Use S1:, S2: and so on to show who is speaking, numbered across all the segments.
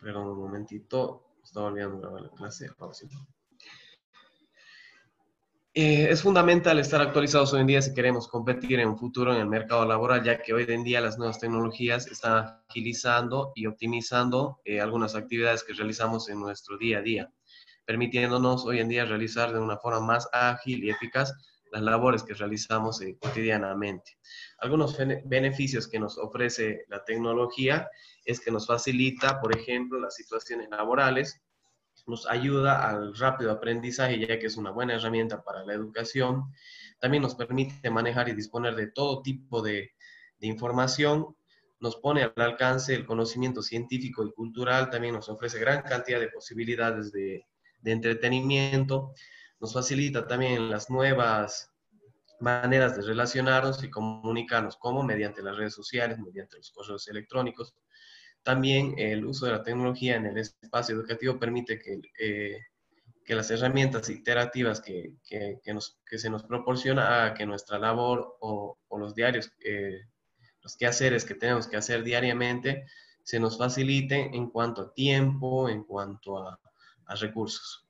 S1: Perdón un momentito, estaba olvidando grabar la clase. Eh, es fundamental estar actualizados hoy en día si queremos competir en un futuro en el mercado laboral, ya que hoy en día las nuevas tecnologías están agilizando y optimizando eh, algunas actividades que realizamos en nuestro día a día, permitiéndonos hoy en día realizar de una forma más ágil y eficaz las labores que realizamos eh, cotidianamente. Algunos beneficios que nos ofrece la tecnología es que nos facilita, por ejemplo, las situaciones laborales, nos ayuda al rápido aprendizaje, ya que es una buena herramienta para la educación. También nos permite manejar y disponer de todo tipo de, información. Nos pone al alcance el conocimiento científico y cultural. También nos ofrece gran cantidad de posibilidades de, de entretenimiento. Nos facilita también las nuevas maneras de relacionarnos y comunicarnos, como mediante las redes sociales, mediante los correos electrónicos. También el uso de la tecnología en el espacio educativo permite que, eh, que las herramientas iterativas que, que, nos, que, se nos proporciona a que nuestra labor o, o los diarios, eh, los quehaceres que tenemos que hacer diariamente, se nos faciliten en cuanto a tiempo, en cuanto a, a recursos.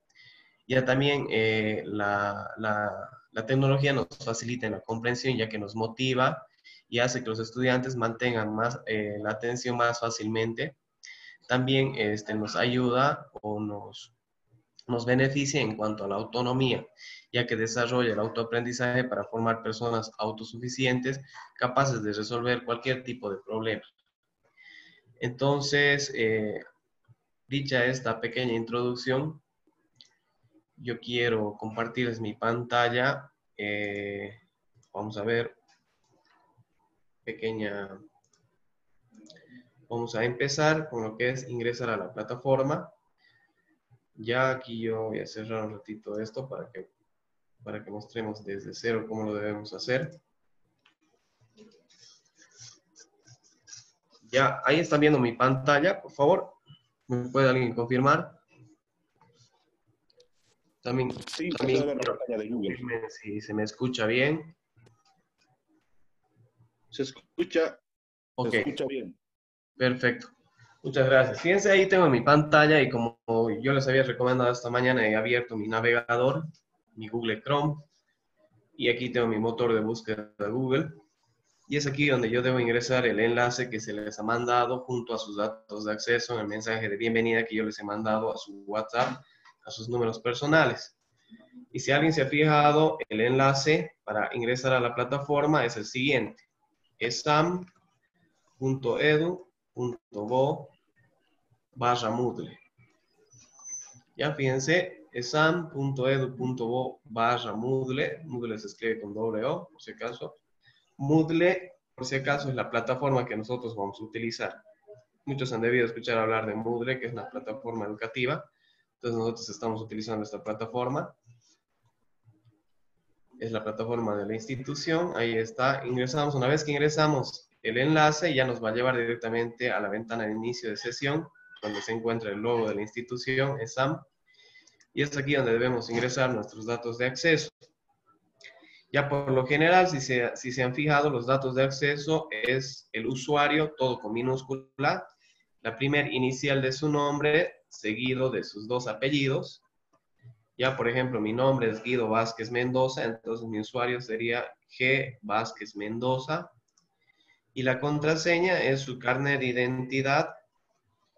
S1: Ya también eh, la, la, tecnología nos facilita en la comprensión, ya que nos motiva y hace que los estudiantes mantengan más, eh, la atención más fácilmente. También este, nos ayuda o nos, nos beneficia en cuanto a la autonomía, ya que desarrolla el autoaprendizaje para formar personas autosuficientes, capaces de resolver cualquier tipo de problema. Entonces, eh, dicha esta pequeña introducción, yo quiero compartirles mi pantalla. Eh, vamos a ver pequeña... Vamos a empezar con lo que es ingresar a la plataforma. Ya aquí yo voy a cerrar un ratito esto para que, para que mostremos desde cero cómo lo debemos hacer. Ya, ahí están viendo mi pantalla, por favor. ¿Me puede alguien confirmar? También, sí, también si se me escucha bien.
S2: Se escucha, se escucha bien.
S1: Perfecto. Muchas gracias. Fíjense, ahí tengo mi pantalla y como yo les había recomendado esta mañana, he abierto mi navegador, mi Google Chrome, y aquí tengo mi motor de búsqueda de Google. Y es aquí donde yo debo ingresar el enlace que se les ha mandado junto a sus datos de acceso en el mensaje de bienvenida que yo les he mandado a su WhatsApp, a sus números personales. Y si alguien se ha fijado, el enlace para ingresar a la plataforma es el siguiente esam.edu.bo barra Moodle. Ya fíjense, esam.edu.bo barra Moodle. Moodle se escribe con doble O, por si acaso. Moodle, por si acaso, es la plataforma que nosotros vamos a utilizar. Muchos han debido escuchar hablar de Moodle, que es una plataforma educativa. Entonces nosotros estamos utilizando esta plataforma. Es la plataforma de la institución, ahí está, ingresamos, una vez que ingresamos el enlace ya nos va a llevar directamente a la ventana de inicio de sesión, donde se encuentra el logo de la institución, ESAM, y es aquí donde debemos ingresar nuestros datos de acceso. Ya por lo general, si se, si se han fijado, los datos de acceso es el usuario, todo con minúscula, la primer inicial de su nombre, seguido de sus dos apellidos, ya, por ejemplo, mi nombre es Guido Vázquez Mendoza, entonces mi usuario sería G Vázquez Mendoza. Y la contraseña es su carnet de identidad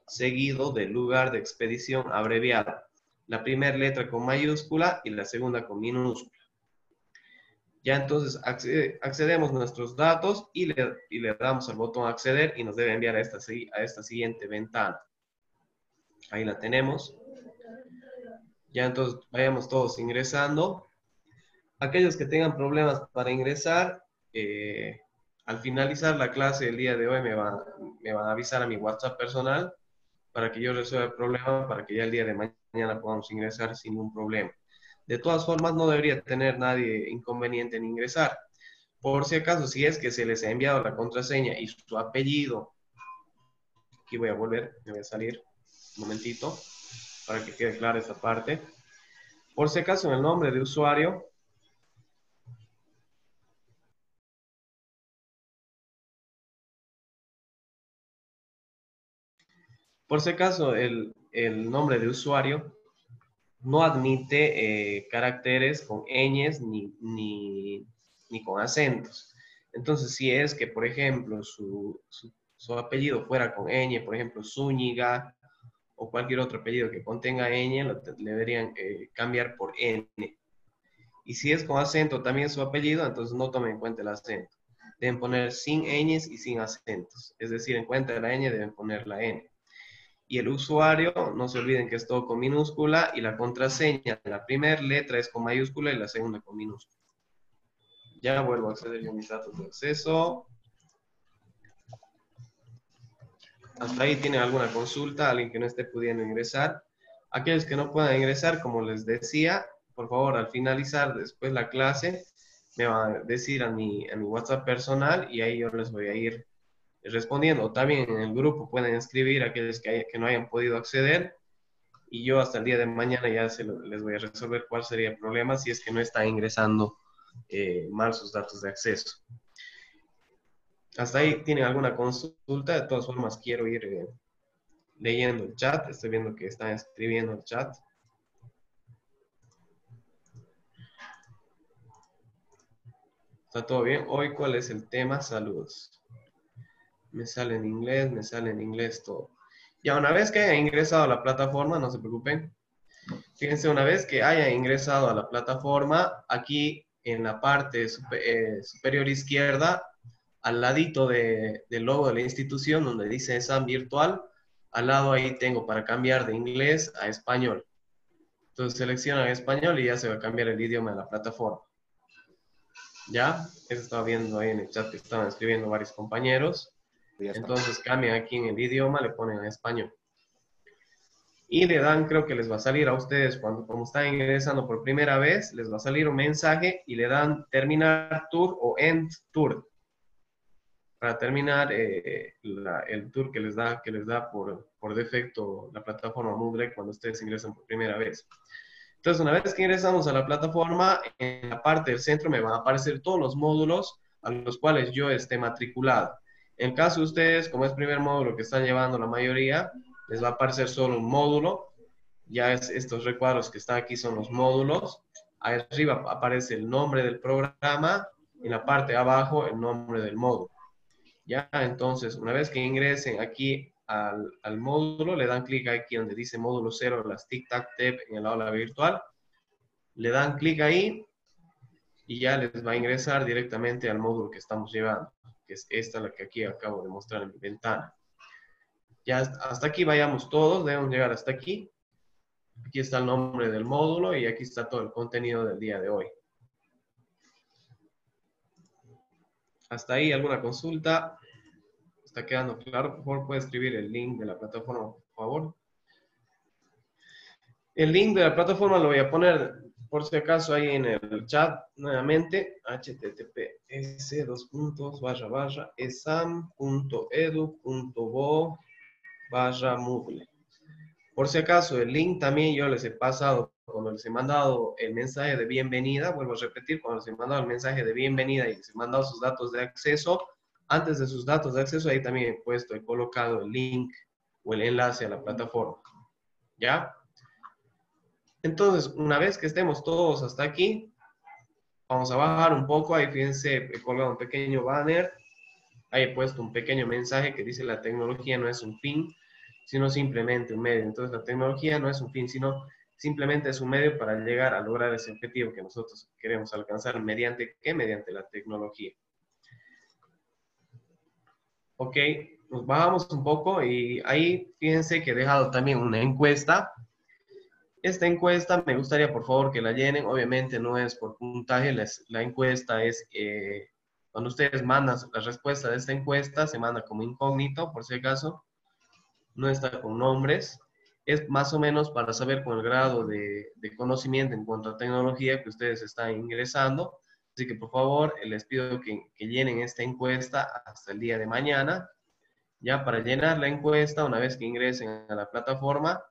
S1: seguido del lugar de expedición abreviada. La primera letra con mayúscula y la segunda con minúscula. Ya entonces accedemos a nuestros datos y le, damos al botón acceder y nos debe enviar a esta siguiente ventana. Ahí la tenemos. Ya entonces vayamos todos ingresando. Aquellos que tengan problemas para ingresar, eh, al finalizar la clase del día de hoy me van, me van a avisar a mi WhatsApp personal para que yo resuelva el problema, para que ya el día de mañana podamos ingresar sin ningún problema. De todas formas, no debería tener nadie inconveniente en ingresar. Por si acaso, si es que se les ha enviado la contraseña y su apellido, aquí voy a volver, me voy a salir momentito para que quede clara esta parte. Por si acaso, en el nombre de usuario, Por si acaso, el, el nombre de usuario no admite eh, caracteres con ñes ni, ni, ni, con acentos. Entonces, si es que, por ejemplo, su, su, apellido fuera con ñ, por ejemplo, Zúñiga o cualquier otro apellido que contenga ñ, lo deberían eh, cambiar por n. Y si es con acento también su apellido, entonces no tomen en cuenta el acento. Deben poner sin ñes y sin acentos. Es decir, en cuenta de la ñ deben poner la n y el usuario, no se olviden que es todo con minúscula y la contraseña, la primera letra es con mayúscula y la segunda con minúscula. Ya vuelvo a acceder a mis datos de acceso. Hasta ahí tienen alguna consulta, alguien que no esté pudiendo ingresar. Aquellos que no puedan ingresar, como les decía, por favor, al finalizar después la clase, me van a decir a mi, a mi WhatsApp personal y ahí yo les voy a ir respondiendo. También en el grupo pueden escribir aquellos que, que no hayan podido acceder y yo hasta el día de mañana ya se les voy a resolver cuál sería el problema si es que no está ingresando eh, mal sus datos de acceso. Hasta ahí tienen alguna consulta, de todas formas quiero ir eh, leyendo el chat, estoy viendo que están escribiendo el chat. ¿Está todo bien? Hoy, ¿cuál es el tema? Saludos me sale en inglés, me sale en inglés todo. Ya una vez que haya ingresado a la plataforma, no se preocupen. Fíjense, una vez que haya ingresado a la plataforma, aquí en la parte eh, superior izquierda, al ladito del logo de la institución, donde dice exam virtual, al lado ahí tengo para cambiar de inglés a español. Entonces seleccionan español y ya se va a cambiar el idioma de la plataforma. ¿Ya? Eso estaba viendo ahí en el chat que estaban escribiendo varios compañeros. Entonces cambian aquí en el idioma, le ponen en español. Y le dan, creo que les va a salir a ustedes cuando como están ingresando por primera vez, les va a salir un mensaje y le dan terminar tour o end tour. Para terminar eh, el tour que les da, que les da por, por defecto la plataforma Moodle cuando ustedes ingresan por primera vez. Entonces, una vez que ingresamos a la plataforma, en la parte del centro me van a aparecer todos los módulos a los cuales yo esté matriculado. En caso de ustedes, como es primer módulo que están llevando la mayoría, les va a aparecer solo un módulo. Ya es, estos recuadros que están aquí son los módulos. Ahí arriba aparece el nombre del programa. En la parte de abajo, el nombre del módulo. Ya, entonces, una vez que ingresen aquí al, módulo, le dan clic aquí donde dice módulo 0, las tic-tac-tep en el aula virtual. Le dan clic ahí y ya les va a ingresar directamente al módulo que estamos llevando que es esta la que aquí acabo de mostrar en mi ventana. Ya hasta aquí vayamos todos, debemos llegar hasta aquí. Aquí está el nombre del módulo y aquí está todo el contenido del día de hoy. Hasta ahí, ¿alguna consulta? ¿Está quedando claro? Por favor, puede escribir el link de la plataforma, por favor. El link de la plataforma lo voy a poner por si acaso ahí en el chat nuevamente, https dos puntos barra barra exam.edu.bo barra Moodle. Por si acaso el link también yo les he pasado cuando les he mandado el mensaje de bienvenida, vuelvo a repetir, cuando les he mandado el mensaje de bienvenida y les he mandado sus datos de acceso, antes de sus datos de acceso ahí también he puesto, he colocado el link o el enlace a la plataforma. ¿Ya? Entonces, una vez que estemos todos hasta aquí, vamos a bajar un poco. Ahí fíjense, he colgado un pequeño banner. Ahí he puesto un pequeño mensaje que dice la tecnología no es un fin, sino simplemente un medio. Entonces, la tecnología no es un fin, sino simplemente es un medio para llegar a lograr ese objetivo que nosotros queremos alcanzar. ¿Mediante qué? Mediante la tecnología. Ok, nos bajamos un poco y ahí fíjense que he dejado también una encuesta esta encuesta me gustaría por favor que la llenen. Obviamente no es por puntaje, la, encuesta es, eh, cuando ustedes mandan la respuesta de esta encuesta, se manda como incógnito, por si acaso, no está con nombres. Es más o menos para saber con el grado de, conocimiento en cuanto a tecnología que ustedes están ingresando. Así que por favor les pido que, llenen esta encuesta hasta el día de mañana. Ya para llenar la encuesta, una vez que ingresen a la plataforma,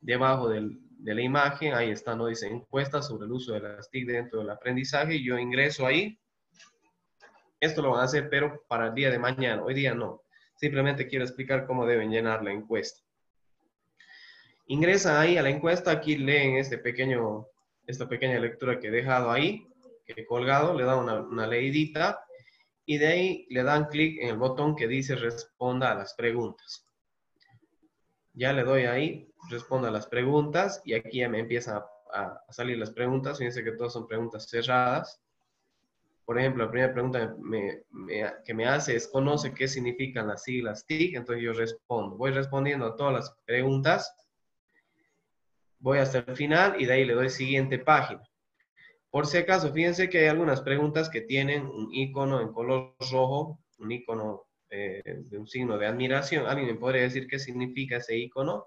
S1: debajo de la imagen, ahí está, ¿no? Dice encuesta sobre el uso de las TIC dentro del aprendizaje. Yo ingreso ahí. Esto lo van a hacer, pero para el día de mañana. Hoy día no. Simplemente quiero explicar cómo deben llenar la encuesta. Ingresan ahí a la encuesta, aquí leen este pequeño, esta pequeña lectura que he dejado ahí, que he colgado, le dan una, una leidita y de ahí le dan clic en el botón que dice responda a las preguntas. Ya le doy ahí, responda a las preguntas y aquí ya me empiezan a, salir las preguntas. Fíjense que todas son preguntas cerradas. Por ejemplo, la primera pregunta que me hace es, ¿conoce qué significan las siglas TIC? Entonces yo respondo. Voy respondiendo a todas las preguntas. Voy hasta el final y de ahí le doy siguiente página. Por si acaso, fíjense que hay algunas preguntas que tienen un icono en color rojo, un icono eh, de un signo de admiración. ¿Alguien me podría decir qué significa ese icono?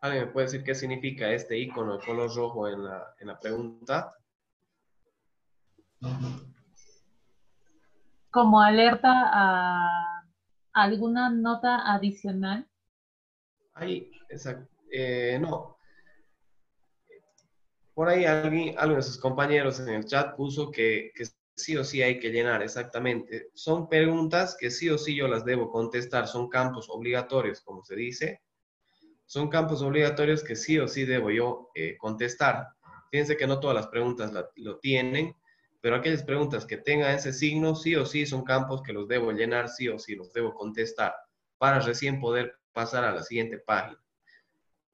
S1: ¿Alguien me puede decir qué significa este icono de color rojo en la, en la pregunta?
S3: Como alerta a alguna nota adicional?
S1: Ahí, exacto. Eh, no. Por ahí alguien, alguien de sus compañeros en el chat puso que, que sí o sí hay que llenar, exactamente. Son preguntas que sí o sí yo las debo contestar, son campos obligatorios, como se dice. Son campos obligatorios que sí o sí debo yo eh, contestar. Fíjense que no todas las preguntas lo tienen, pero aquellas preguntas que tengan ese signo, sí o sí son campos que los debo llenar, sí o sí los debo contestar, para recién poder pasar a la siguiente página.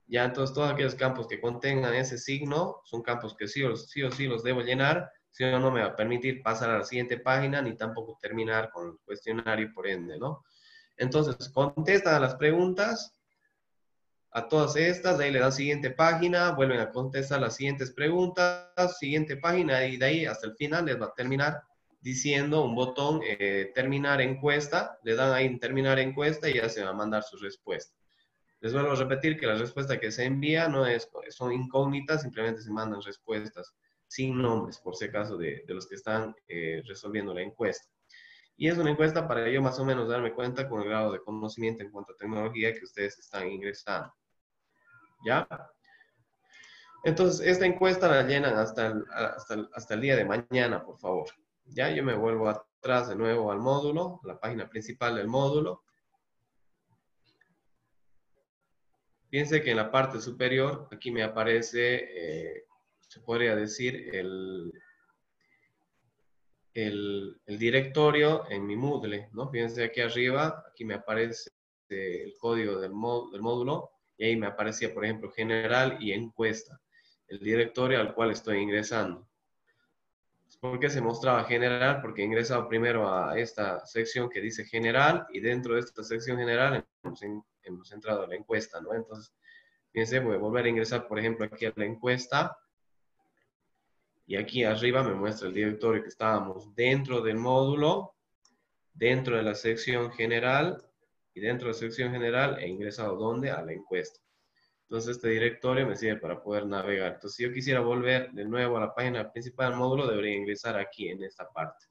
S1: Ya entonces todos aquellos campos que contengan ese signo son campos que sí o sí, o sí los debo llenar, si no, no me va a permitir pasar a la siguiente página ni tampoco terminar con el cuestionario por ende, ¿no? Entonces, contestan a las preguntas a todas estas, de ahí le dan siguiente página, vuelven a contestar las siguientes preguntas, siguiente página y de ahí hasta el final les va a terminar diciendo un botón eh, terminar encuesta, le dan ahí terminar encuesta y ya se va a mandar su respuesta. Les vuelvo a repetir que la respuesta que se envía no es, son incógnitas, simplemente se mandan respuestas sin nombres, por si acaso, de, de los que están eh, resolviendo la encuesta. Y es una encuesta para yo más o menos darme cuenta con el grado de conocimiento en cuanto a tecnología que ustedes están ingresando. ¿ya? Entonces, esta encuesta la llenan hasta el, hasta, el, día de mañana, por favor. Ya, yo me vuelvo atrás de nuevo al módulo, la página principal del módulo. Fíjense que en la parte superior, aquí me aparece, eh, se podría decir, el, el, directorio en mi Moodle, ¿no? Fíjense aquí arriba, aquí me aparece el código del, del módulo y ahí me aparecía, por ejemplo, general y encuesta, el directorio al cual estoy ingresando. ¿Por qué se mostraba general? Porque he ingresado primero a esta sección que dice general y dentro de esta sección general hemos, entrado a la encuesta, ¿no? Entonces, fíjense, voy a volver a ingresar, por ejemplo, aquí a la encuesta y aquí arriba me muestra el directorio que estábamos dentro del módulo, dentro de la sección general y dentro de la sección general he ingresado ¿dónde? A la encuesta. Entonces este directorio me sirve para poder navegar. Entonces si yo quisiera volver de nuevo a la página principal del módulo, debería ingresar aquí en esta parte.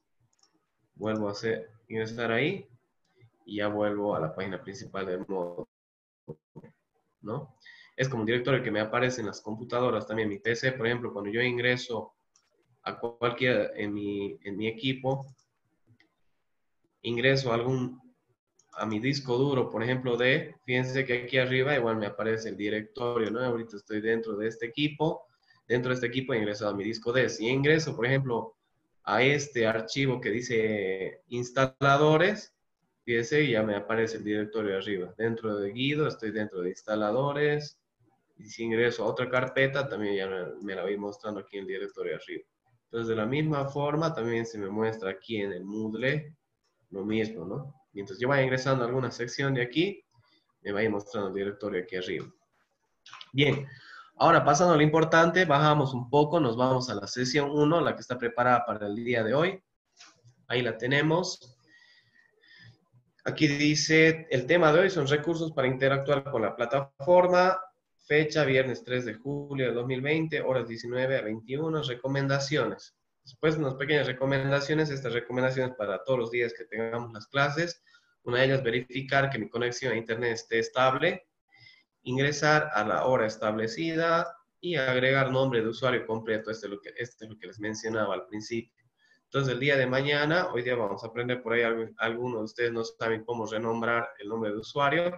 S1: Vuelvo a hacer, ingresar ahí y ya vuelvo a la página principal del módulo. ¿No? Es como un directorio que me aparece en las computadoras también. Mi PC, por ejemplo, cuando yo ingreso a cualquier en mi, en mi equipo, ingreso a algún a mi disco duro, por ejemplo, de, fíjense que aquí arriba igual me aparece el directorio, ¿no? Ahorita estoy dentro de este equipo, dentro de este equipo he ingresado a mi disco D. Si ingreso, por ejemplo, a este archivo que dice instaladores, fíjense, ya me aparece el directorio arriba. Dentro de Guido, estoy dentro de instaladores, y si ingreso a otra carpeta, también ya me, me la voy mostrando aquí en el directorio arriba. Entonces, de la misma forma, también se me muestra aquí en el Moodle lo mismo, ¿no? Mientras yo vaya ingresando a alguna sección de aquí, me va a ir mostrando el directorio aquí arriba. Bien, ahora pasando a lo importante, bajamos un poco, nos vamos a la sesión 1, la que está preparada para el día de hoy. Ahí la tenemos. Aquí dice, el tema de hoy son recursos para interactuar con la plataforma. Fecha, viernes 3 de julio de 2020, horas 19 a 21, recomendaciones. Después unas pequeñas recomendaciones, estas recomendaciones para todos los días que tengamos las clases. Una de ellas, verificar que mi conexión a Internet esté estable. ingresar a la hora establecida y agregar nombre de usuario completo. Este es lo que, este es lo que les mencionaba al principio. Entonces, el día de mañana, hoy día vamos a aprender por ahí, algunos de ustedes no saben cómo renombrar el nombre de usuario,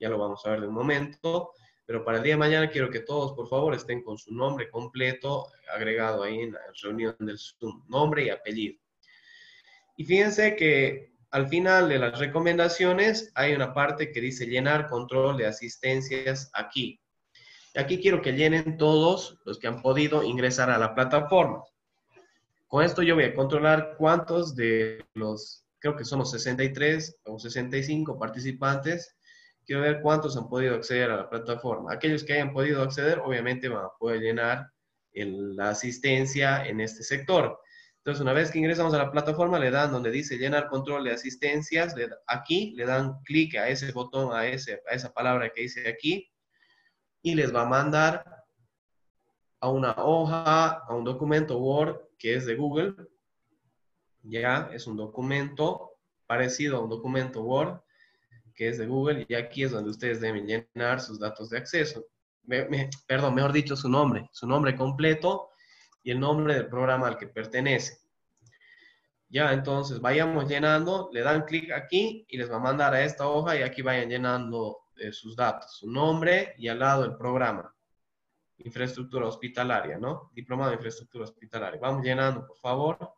S1: ya lo vamos a ver de un momento, pero para el día de mañana quiero que todos, por favor, estén con su nombre completo agregado ahí en la reunión del Zoom, nombre y apellido. Y fíjense que al final de las recomendaciones hay una parte que dice llenar control de asistencias aquí. Y aquí quiero que llenen todos los que han podido ingresar a la plataforma. Con esto yo voy a controlar cuántos de los, creo que son los 63 o 65 participantes, quiero ver cuántos han podido acceder a la plataforma. Aquellos que hayan podido acceder, obviamente van a poder llenar la asistencia en este sector. Entonces, una vez que ingresamos a la plataforma, le dan donde dice llenar control de asistencias, aquí le dan clic a ese botón, a, ese, a esa palabra que dice aquí, y les va a mandar a una hoja, a un documento Word que es de Google. Ya es un documento parecido a un documento Word que es de Google y aquí es donde ustedes deben llenar sus datos de acceso. perdón, mejor dicho, su nombre, su nombre completo y el nombre del programa al que pertenece. Ya, entonces vayamos llenando, le dan clic aquí y les va a mandar a esta hoja y aquí vayan llenando eh, sus datos, su nombre y al lado el programa infraestructura hospitalaria, ¿no? Diplomado de infraestructura hospitalaria. Vamos llenando, por favor.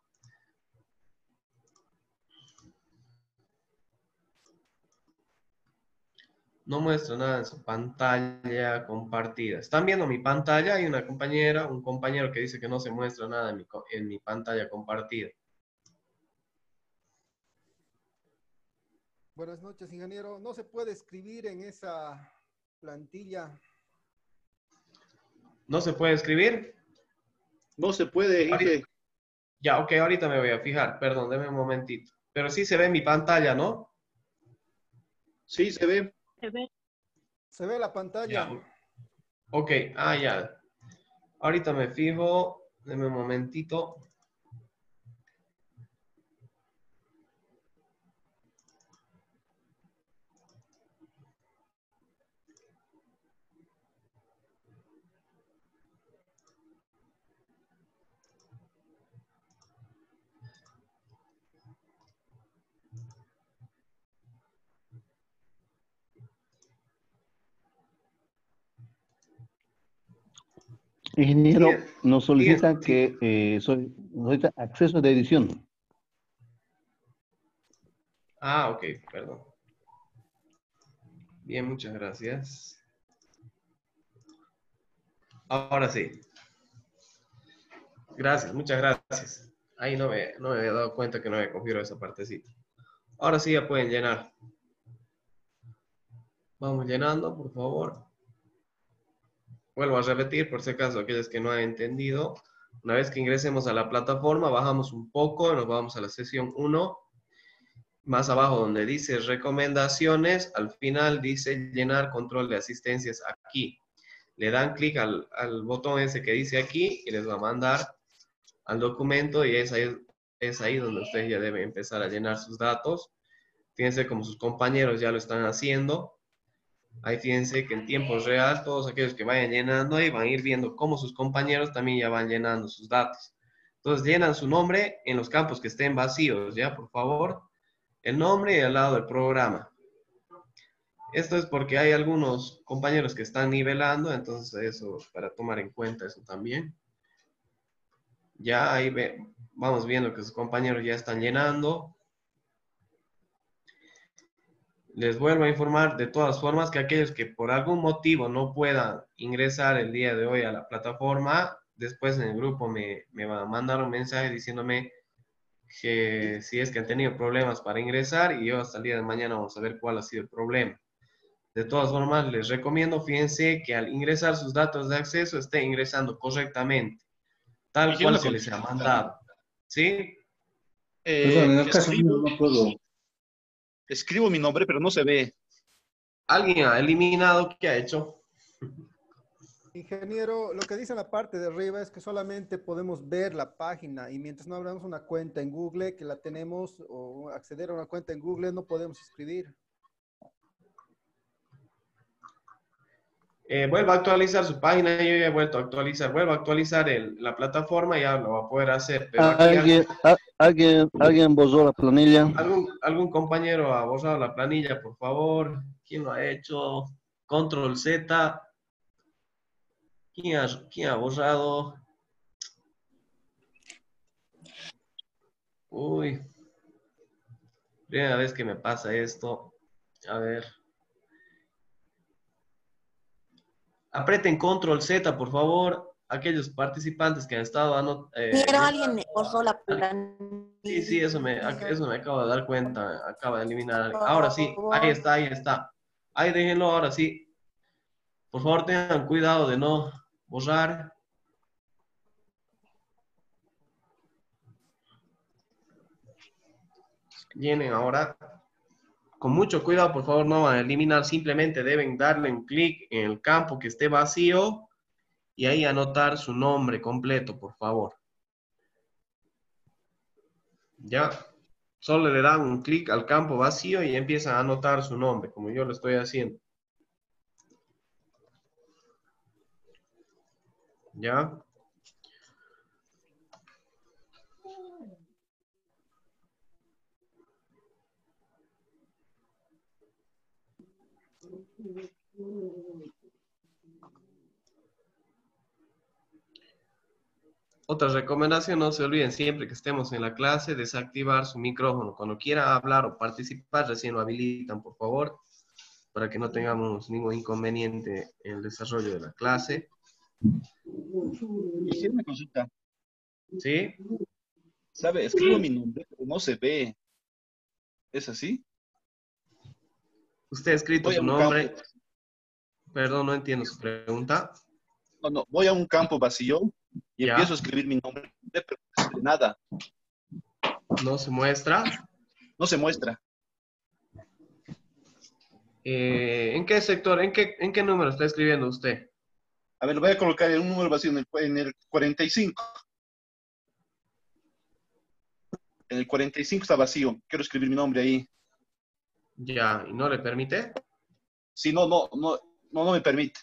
S1: No muestra nada en su pantalla compartida. ¿Están viendo mi pantalla? Hay una compañera, un compañero que dice que no se muestra nada en mi, en mi pantalla compartida.
S4: Buenas noches, ingeniero. No se puede escribir en esa plantilla
S1: ¿No se puede escribir?
S2: No se puede,
S1: Ya, ok, ahorita me voy a fijar. Perdón, déme un momentito. Pero sí se ve mi pantalla, ¿no?
S2: Sí, se ve.
S3: Se ve.
S4: Se ve la pantalla.
S1: Ok, ah, ya. Ahorita me fijo. Deme un momentito.
S5: Ingeniero, nos solicita que eh, soy, acceso de edición.
S1: Ah, ok, perdón. Bien, muchas gracias. Ahora sí. Gracias, muchas gracias. Ahí no me, no me había dado cuenta que no había cogido esa partecita. Ahora sí ya pueden llenar. Vamos llenando, por favor. Vuelvo a repetir, por si acaso, aquellos que no han entendido. Una vez que ingresemos a la plataforma, bajamos un poco, nos vamos a la sesión 1. Más abajo donde dice recomendaciones, al final dice llenar control de asistencias aquí. Le dan clic al, botón ese que dice aquí y les va a mandar al documento y es ahí, es ahí donde ustedes ya deben empezar a llenar sus datos. Fíjense como sus compañeros ya lo están haciendo. Ahí fíjense que en tiempo real todos aquellos que vayan llenando ahí van a ir viendo cómo sus compañeros también ya van llenando sus datos. Entonces llenan su nombre en los campos que estén vacíos, ¿ya? Por favor, el nombre y al lado del programa. Esto es porque hay algunos compañeros que están nivelando, entonces eso, para tomar en cuenta eso también. Ya ahí vamos viendo que sus compañeros ya están llenando. Les vuelvo a informar de todas formas que aquellos que por algún motivo no puedan ingresar el día de hoy a la plataforma, después en el grupo me, me van a mandar un mensaje diciéndome que si es que han tenido problemas para ingresar y yo hasta el día de mañana vamos a ver cuál ha sido el problema. De todas formas, les recomiendo, fíjense que al ingresar sus datos de acceso esté ingresando correctamente, tal cual se les ha mandado. ¿Sí?
S2: Eh, en el caso no puedo escribo mi nombre, pero no se ve.
S1: ¿Alguien ha eliminado? ¿Qué ha hecho?
S4: Ingeniero, lo que dice en la parte de arriba es que solamente podemos ver la página y mientras no abramos una cuenta en Google, que la tenemos, o acceder a una cuenta en Google, no podemos escribir.
S1: Eh, vuelva a actualizar su página, yo ya he vuelto a actualizar, vuelva a actualizar la plataforma, ya lo va a poder hacer.
S5: ¿Alguien, ¿Alguien, ¿Alguien la planilla?
S1: ¿Algún, ¿Algún compañero ha borrado la planilla, por favor? ¿Quién lo ha hecho? Control Z. ¿Quién ha, quién ha borrado? Uy. Primera vez que me pasa esto. A ver. Apreten control Z, por favor. Aquellos participantes que han estado
S6: eh, Pero alguien borró la
S1: Sí, sí, eso me, eso me acabo de dar cuenta. Acaba de eliminar. Ahora sí, ahí está, ahí está. Ahí déjenlo, ahora sí. Por favor, tengan cuidado de no borrar. Vienen ahora con mucho cuidado, por favor, no van a eliminar, simplemente deben darle un clic en el campo que esté vacío y ahí anotar su nombre completo, por favor. Ya, solo le dan un clic al campo vacío y empiezan a anotar su nombre, como yo lo estoy haciendo. ¿Ya? Otra recomendación, no se olviden siempre que estemos en la clase, desactivar su micrófono. Cuando quiera hablar o participar, recién lo habilitan, por favor, para que no tengamos ningún inconveniente en el desarrollo de la clase.
S2: Hicieron una consulta.
S1: ¿Sí?
S2: ¿Sabe? Escribo mi nombre, pero no se ve. ¿Es así?
S1: Usted ha escrito su nombre. Perdón, no entiendo su pregunta.
S2: No, no, voy a un campo vacío y empiezo a escribir mi nombre, pero nada.
S1: ¿No se muestra?
S2: No se muestra.
S1: Eh, ¿En qué sector, en qué, en qué número está escribiendo usted?
S2: A ver, voy a colocar un número vacío en el, en el 45. En el 45 está vacío. Quiero escribir mi nombre ahí.
S1: Ya, ¿y no le permite?
S2: Sí, no, no, no, no, no me permite.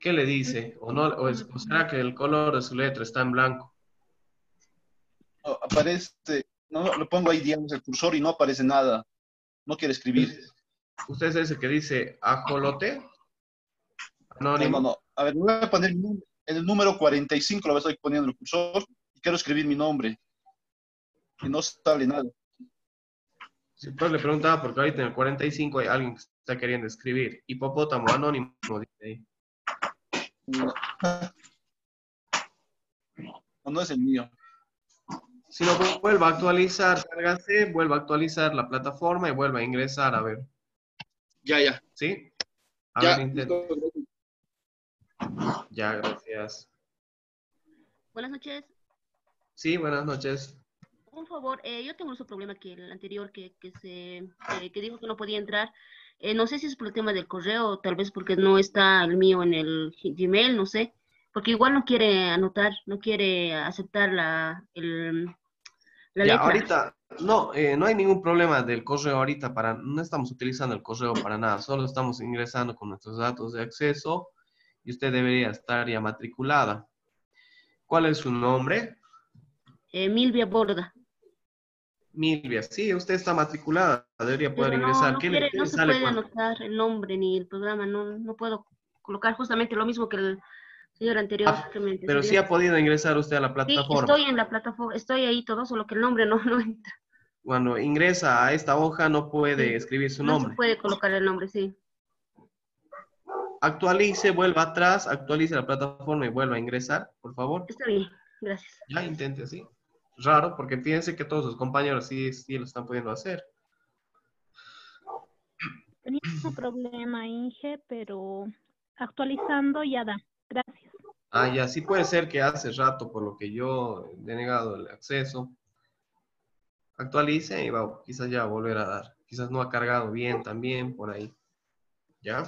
S1: ¿Qué le dice? ¿O, no, o, será que el color de su letra está en blanco?
S2: aparece, no, lo pongo ahí, digamos, el cursor y no aparece nada. No quiere escribir.
S1: ¿Usted es ese que dice ajolote?
S2: No, no, no. A ver, voy a poner en el número 45, lo estoy poniendo el cursor y quiero escribir mi nombre. Y no sale nada.
S1: Sí, pues le preguntaba porque ahorita en el 45 hay alguien que está queriendo escribir. Hipopótamo anónimo, dice ahí.
S2: No. no, es el mío.
S1: Si no, vuelva a actualizar, cárgase, vuelva a actualizar la plataforma y vuelva a ingresar, a ver.
S2: Ya, ya.
S1: ¿Sí?
S2: ya.
S1: ya, gracias.
S7: Buenas noches.
S1: Sí, buenas noches.
S7: Un favor, eh, yo tengo ese problema que el anterior que, que se, eh, que dijo que no podía entrar. Eh, no sé si es por el tema del correo, tal vez porque no está el mío en el Gmail, no sé. Porque igual no quiere anotar, no quiere aceptar la, el,
S1: la ya, ahorita, no, eh, no hay ningún problema del correo ahorita para, no estamos utilizando el correo para nada, solo estamos ingresando con nuestros datos de acceso y usted debería estar ya matriculada. ¿Cuál es su nombre?
S7: Eh, Milvia Borda.
S1: Milvia, sí, usted está matriculada, debería poder ingresar.
S7: No, no se puede anotar el nombre ni el programa, no, no puedo colocar justamente lo mismo que el señor anterior. Ah,
S1: pero sí ha podido ingresar usted a la plataforma.
S7: Sí, estoy en la plataforma, estoy ahí todo, solo que el nombre no, no entra.
S1: Cuando ingresa a esta hoja no puede escribir su nombre.
S7: No puede colocar el nombre, sí.
S1: Actualice, vuelva atrás, actualice la plataforma y vuelva a ingresar, por favor.
S7: Está bien, gracias.
S1: Ya intente así raro, porque fíjense que todos sus compañeros sí, sí lo están pudiendo hacer.
S8: Tenía un problema, Inge, pero actualizando ya da. Gracias.
S1: Ah, ya, sí puede ser que hace rato, por lo que yo he denegado el acceso. Actualice y va, quizás ya va a volver a dar. Quizás no ha cargado bien también por ahí. ¿Ya?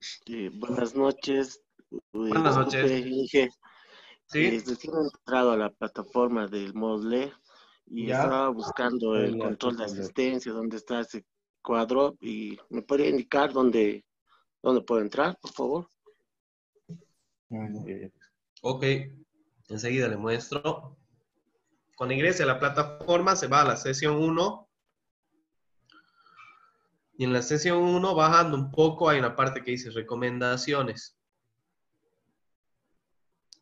S9: Sí, buenas noches.
S1: Buenas noches.
S9: Sí. Es decir, he entrado a la plataforma del Moodle y estaba buscando el control de asistencia, dónde está ese cuadro y me podría indicar dónde, dónde puedo entrar, por favor.
S1: Ok, enseguida le muestro. Cuando ingrese a la plataforma se va a la sesión 1 y en la sesión 1 bajando un poco hay una parte que dice recomendaciones.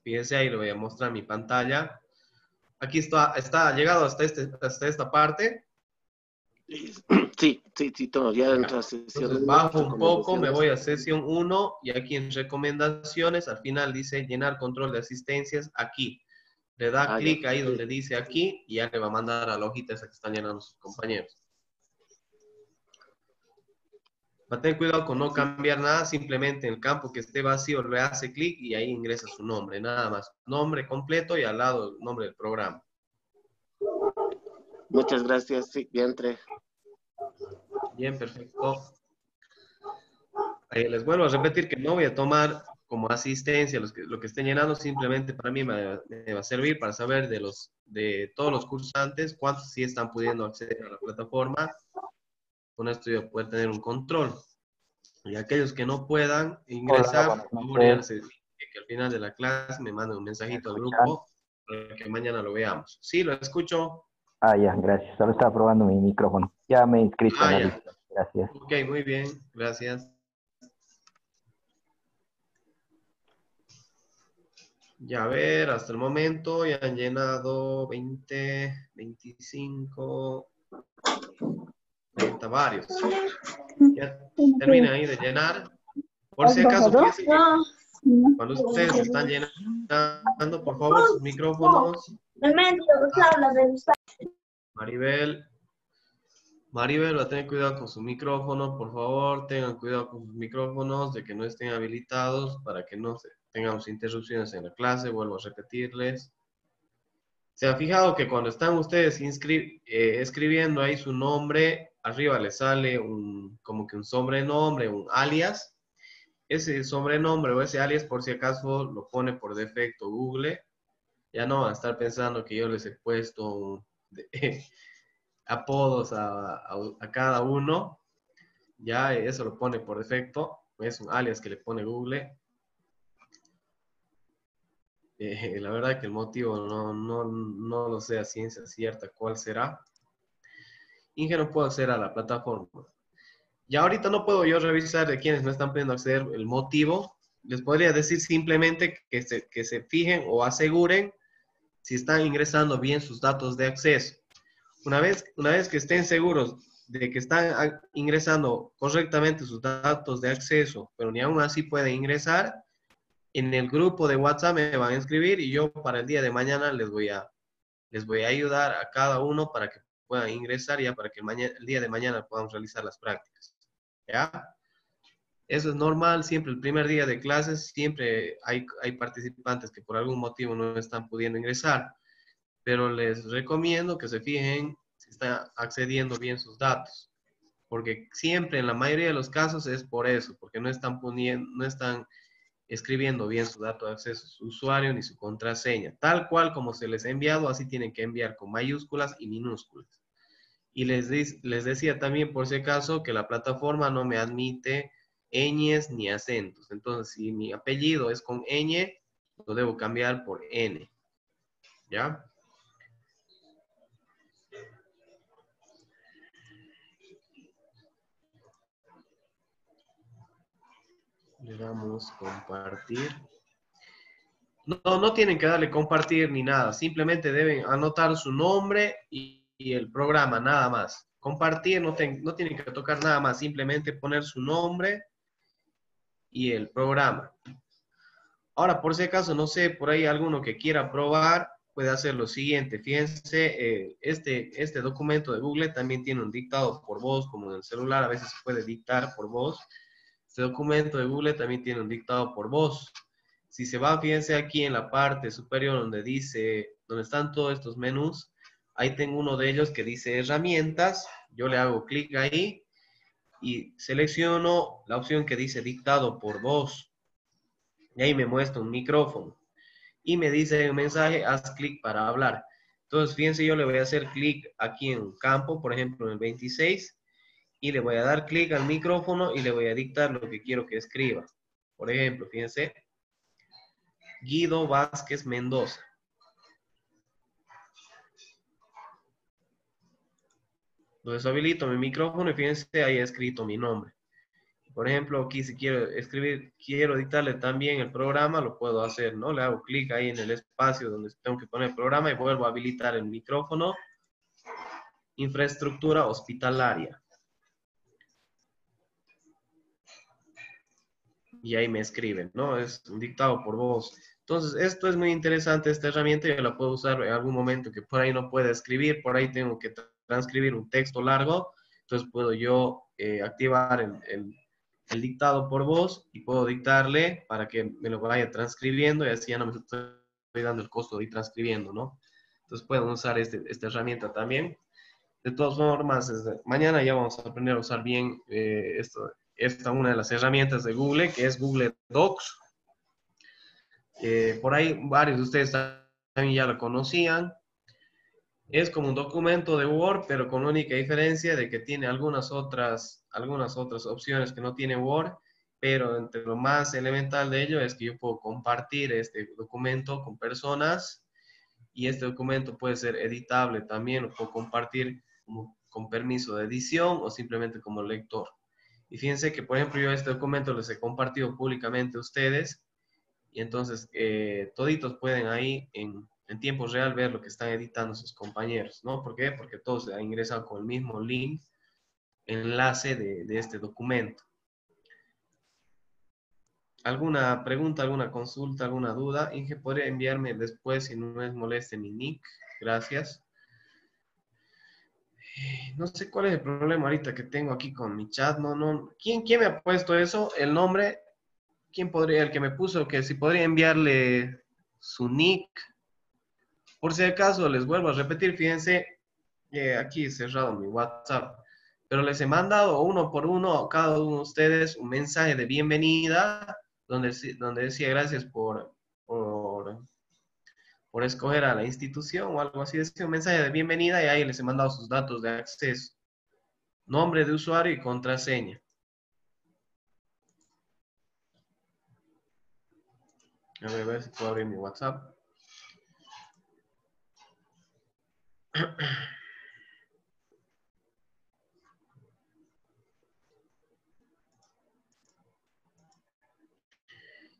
S1: Fíjense ahí, lo voy a mostrar en mi pantalla. Aquí está, está llegado hasta, este, hasta esta parte.
S9: Sí, sí, sí, todo. Ya entra
S1: sesión bajo un poco, me voy a sesión 1 y aquí en recomendaciones, al final dice llenar control de asistencias aquí. Le da ah, clic ahí donde dice aquí y ya le va a mandar a la hojita esa que están llenando sus compañeros. Va a tener cuidado con no cambiar nada, simplemente en el campo que esté vacío le hace clic y ahí ingresa su nombre, nada más. Nombre completo y al lado el nombre del programa.
S9: Muchas gracias, sí, bien entré.
S1: Bien, perfecto. les vuelvo a repetir que no voy a tomar como asistencia los que, lo que estén llenando, simplemente para mí me, va a servir para saber de, los, de todos los cursantes cuántos sí están pudiendo acceder a la plataforma. Con esto yo poder tener un control. Y aquellos que no puedan ingresar, que al final de la clase me manden un mensajito al grupo para que mañana lo veamos. Sí, lo escucho.
S10: Ah, ya, gracias. Solo estaba probando mi micrófono. Ya me he inscrito ah, lista. Gracias.
S1: Ok, muy bien. Gracias. Ya a ver, hasta el momento ya han llenado 20, 25, 30, varios. Ya termina ahí de llenar. Por si acaso, cuando ustedes están llenando, por favor, sus micrófonos. Maribel. Maribel va a tener cuidado con su micrófono, por favor, tengan cuidado con sus micrófonos, de que no estén habilitados para que no tengamos interrupciones en la clase, vuelvo a repetirles. Se ha fijado que cuando están ustedes eh, escribiendo ahí su nombre, arriba le sale un, como que un sobrenombre, un alias. Ese sobrenombre o ese alias, por si acaso, lo pone por defecto Google. Ya no van a estar pensando que yo les he puesto un, apodos a, cada uno, ya eso lo pone por defecto, es un alias que le pone Google. Eh, la verdad que el motivo no, no, lo sé a ciencia cierta cuál será. Inge no puedo acceder a la plataforma. Ya ahorita no puedo yo revisar de quienes no están pudiendo acceder el motivo. Les podría decir simplemente que se, que se fijen o aseguren si están ingresando bien sus datos de acceso. Una vez, una vez que estén seguros de que están ingresando correctamente sus datos de acceso, pero ni aún así pueden ingresar, en el grupo de WhatsApp me van a escribir y yo para el día de mañana les voy a, les voy a ayudar a cada uno para que puedan ingresar ya para que mañana, el día de mañana podamos realizar las prácticas. ¿Ya? Eso es normal, siempre el primer día de clases, siempre hay, hay participantes que por algún motivo no están pudiendo ingresar, pero les recomiendo que se fijen si está accediendo bien sus datos, porque siempre en la mayoría de los casos es por eso, porque no están poniendo, no están escribiendo bien su dato de acceso, su usuario ni su contraseña. Tal cual como se les ha enviado, así tienen que enviar con mayúsculas y minúsculas. Y les, les decía también, por si acaso, que la plataforma no me admite ñes ni acentos. Entonces, si mi apellido es con ñ, lo debo cambiar por n. ¿Ya? Le damos compartir. No, no tienen que darle compartir ni nada. Simplemente deben anotar su nombre y, el programa, nada más. Compartir, no, no tienen que tocar nada más. Simplemente poner su nombre y el programa. Ahora, por si acaso, no sé, por ahí alguno que quiera probar, puede hacer lo siguiente. Fíjense, eh, este, este documento de Google también tiene un dictado por voz, como en el celular, a veces se puede dictar por voz. Este documento de Google también tiene un dictado por voz. Si se va, fíjense aquí en la parte superior donde dice, donde están todos estos menús, ahí tengo uno de ellos que dice herramientas. Yo le hago clic ahí y selecciono la opción que dice dictado por voz. Y ahí me muestra un micrófono. y me dice un mensaje, haz clic para hablar. Entonces, fíjense, yo le voy a hacer clic aquí en campo, por ejemplo, en el 26, y le voy a dar clic al micrófono y le voy a dictar lo que quiero que escriba. Por ejemplo, fíjense, Guido Vázquez Mendoza. Entonces habilito mi micrófono y fíjense, ahí he escrito mi nombre. Por ejemplo, aquí si quiero escribir, quiero dictarle también el programa, lo puedo hacer, ¿no? Le hago clic ahí en el espacio donde tengo que poner el programa y vuelvo a habilitar el micrófono. Infraestructura hospitalaria. Y ahí me escriben, ¿no? Es un dictado por voz. Entonces, esto es muy interesante, esta herramienta, yo la puedo usar en algún momento que por ahí no pueda escribir, por ahí tengo que transcribir un texto largo, entonces puedo yo eh, activar el el dictado por voz y puedo dictarle para que me lo vaya transcribiendo y así ya no me estoy dando el costo de ir transcribiendo, ¿no? Entonces pueden usar este, esta herramienta también. De todas formas, mañana ya vamos a aprender a usar bien eh, esto, esta una de las herramientas de Google, que es Google Docs. por ahí varios de ustedes también ya lo conocían. Es como un documento de Word, pero con única diferencia de que tiene algunas otras algunas otras opciones que no tiene Word, pero entre lo más elemental de ello es que yo puedo compartir este documento con personas y este documento puede ser editable también, lo puedo compartir con permiso de edición o simplemente como lector. Y fíjense que, por ejemplo, yo este documento les he compartido públicamente a ustedes y entonces eh, toditos pueden ahí en, en, tiempo real ver lo que están editando sus compañeros, ¿no? ¿Por qué? Porque todos han ingresado con el mismo link enlace de, este documento. ¿Alguna pregunta, alguna consulta, alguna duda? Inge, ¿podría enviarme después si no es moleste mi nick? Gracias. No sé cuál es el problema ahorita que tengo aquí con mi chat. No, no. ¿Quién, quién me ha puesto eso? El nombre. ¿Quién podría? El que me puso que si podría enviarle su nick. Por si acaso les vuelvo a repetir, fíjense, eh, aquí cerrado mi WhatsApp pero les he mandado uno por uno a cada uno de ustedes un mensaje de bienvenida donde, donde decía gracias por, por escoger a la institución o algo así. Decía un mensaje de bienvenida y ahí les he mandado sus datos de acceso. Nombre de usuario y contraseña. A ver, a ver si puedo abrir mi WhatsApp.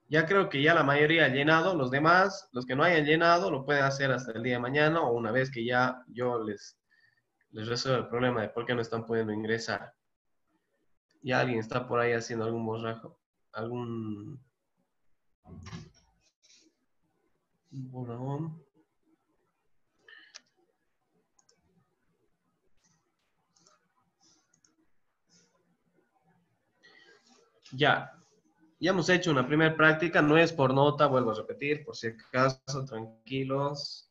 S1: Ya creo que ya la mayoría ha llenado, los demás, los que no hayan llenado, lo pueden hacer hasta el día de mañana o una vez que ya yo les, les resuelva el problema de por qué no están pudiendo ingresar. Ya alguien está por ahí haciendo algún borrajo, algún borrón. Ya, ya hemos hecho una primera práctica, no es por nota, vuelvo a repetir, por si acaso, tranquilos.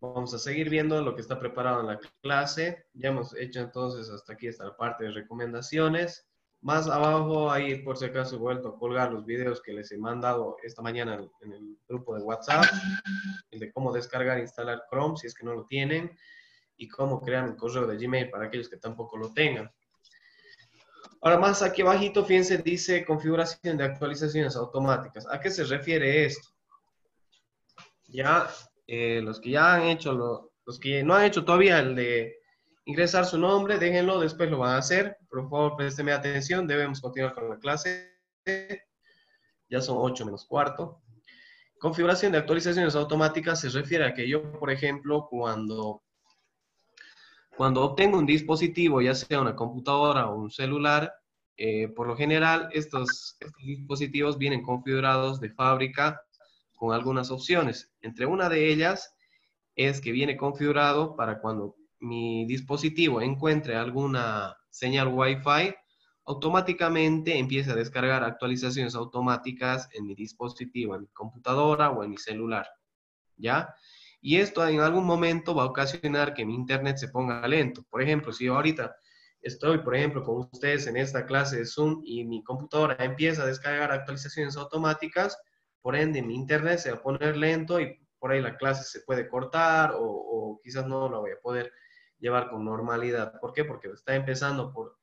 S1: Vamos a seguir viendo lo que está preparado en la clase. Ya hemos hecho entonces hasta aquí esta parte de recomendaciones. Más abajo, ahí por si acaso he vuelto a colgar los videos que les he mandado esta mañana en el grupo de WhatsApp, el de cómo descargar e instalar Chrome si es que no lo tienen, y cómo crear un correo de Gmail para aquellos que tampoco lo tengan. Ahora más aquí abajito, fíjense, dice configuración de actualizaciones automáticas. ¿A qué se refiere esto? Ya, eh, los que ya han hecho, los que no han hecho todavía el de ingresar su nombre, déjenlo, después lo van a hacer. Por favor, présteme atención, debemos continuar con la clase. Ya son 8 menos cuarto. Configuración de actualizaciones automáticas se refiere a que yo, por ejemplo, cuando cuando obtengo un dispositivo, ya sea una computadora o un celular, eh, por lo general estos, dispositivos vienen configurados de fábrica con algunas opciones. Entre una de ellas es que viene configurado para cuando mi dispositivo encuentre alguna señal Wi-Fi, automáticamente empieza a descargar actualizaciones automáticas en mi dispositivo, en mi computadora o en mi celular. ¿Ya? Y esto en algún momento va a ocasionar que mi internet se ponga lento. Por ejemplo, si yo ahorita estoy, por ejemplo, con ustedes en esta clase de Zoom y mi computadora empieza a descargar actualizaciones automáticas, Por ende, mi internet se va a poner lento y por ahí la clase se puede cortar o, quizás no la voy a poder llevar con normalidad. ¿Por qué? Porque está empezando por,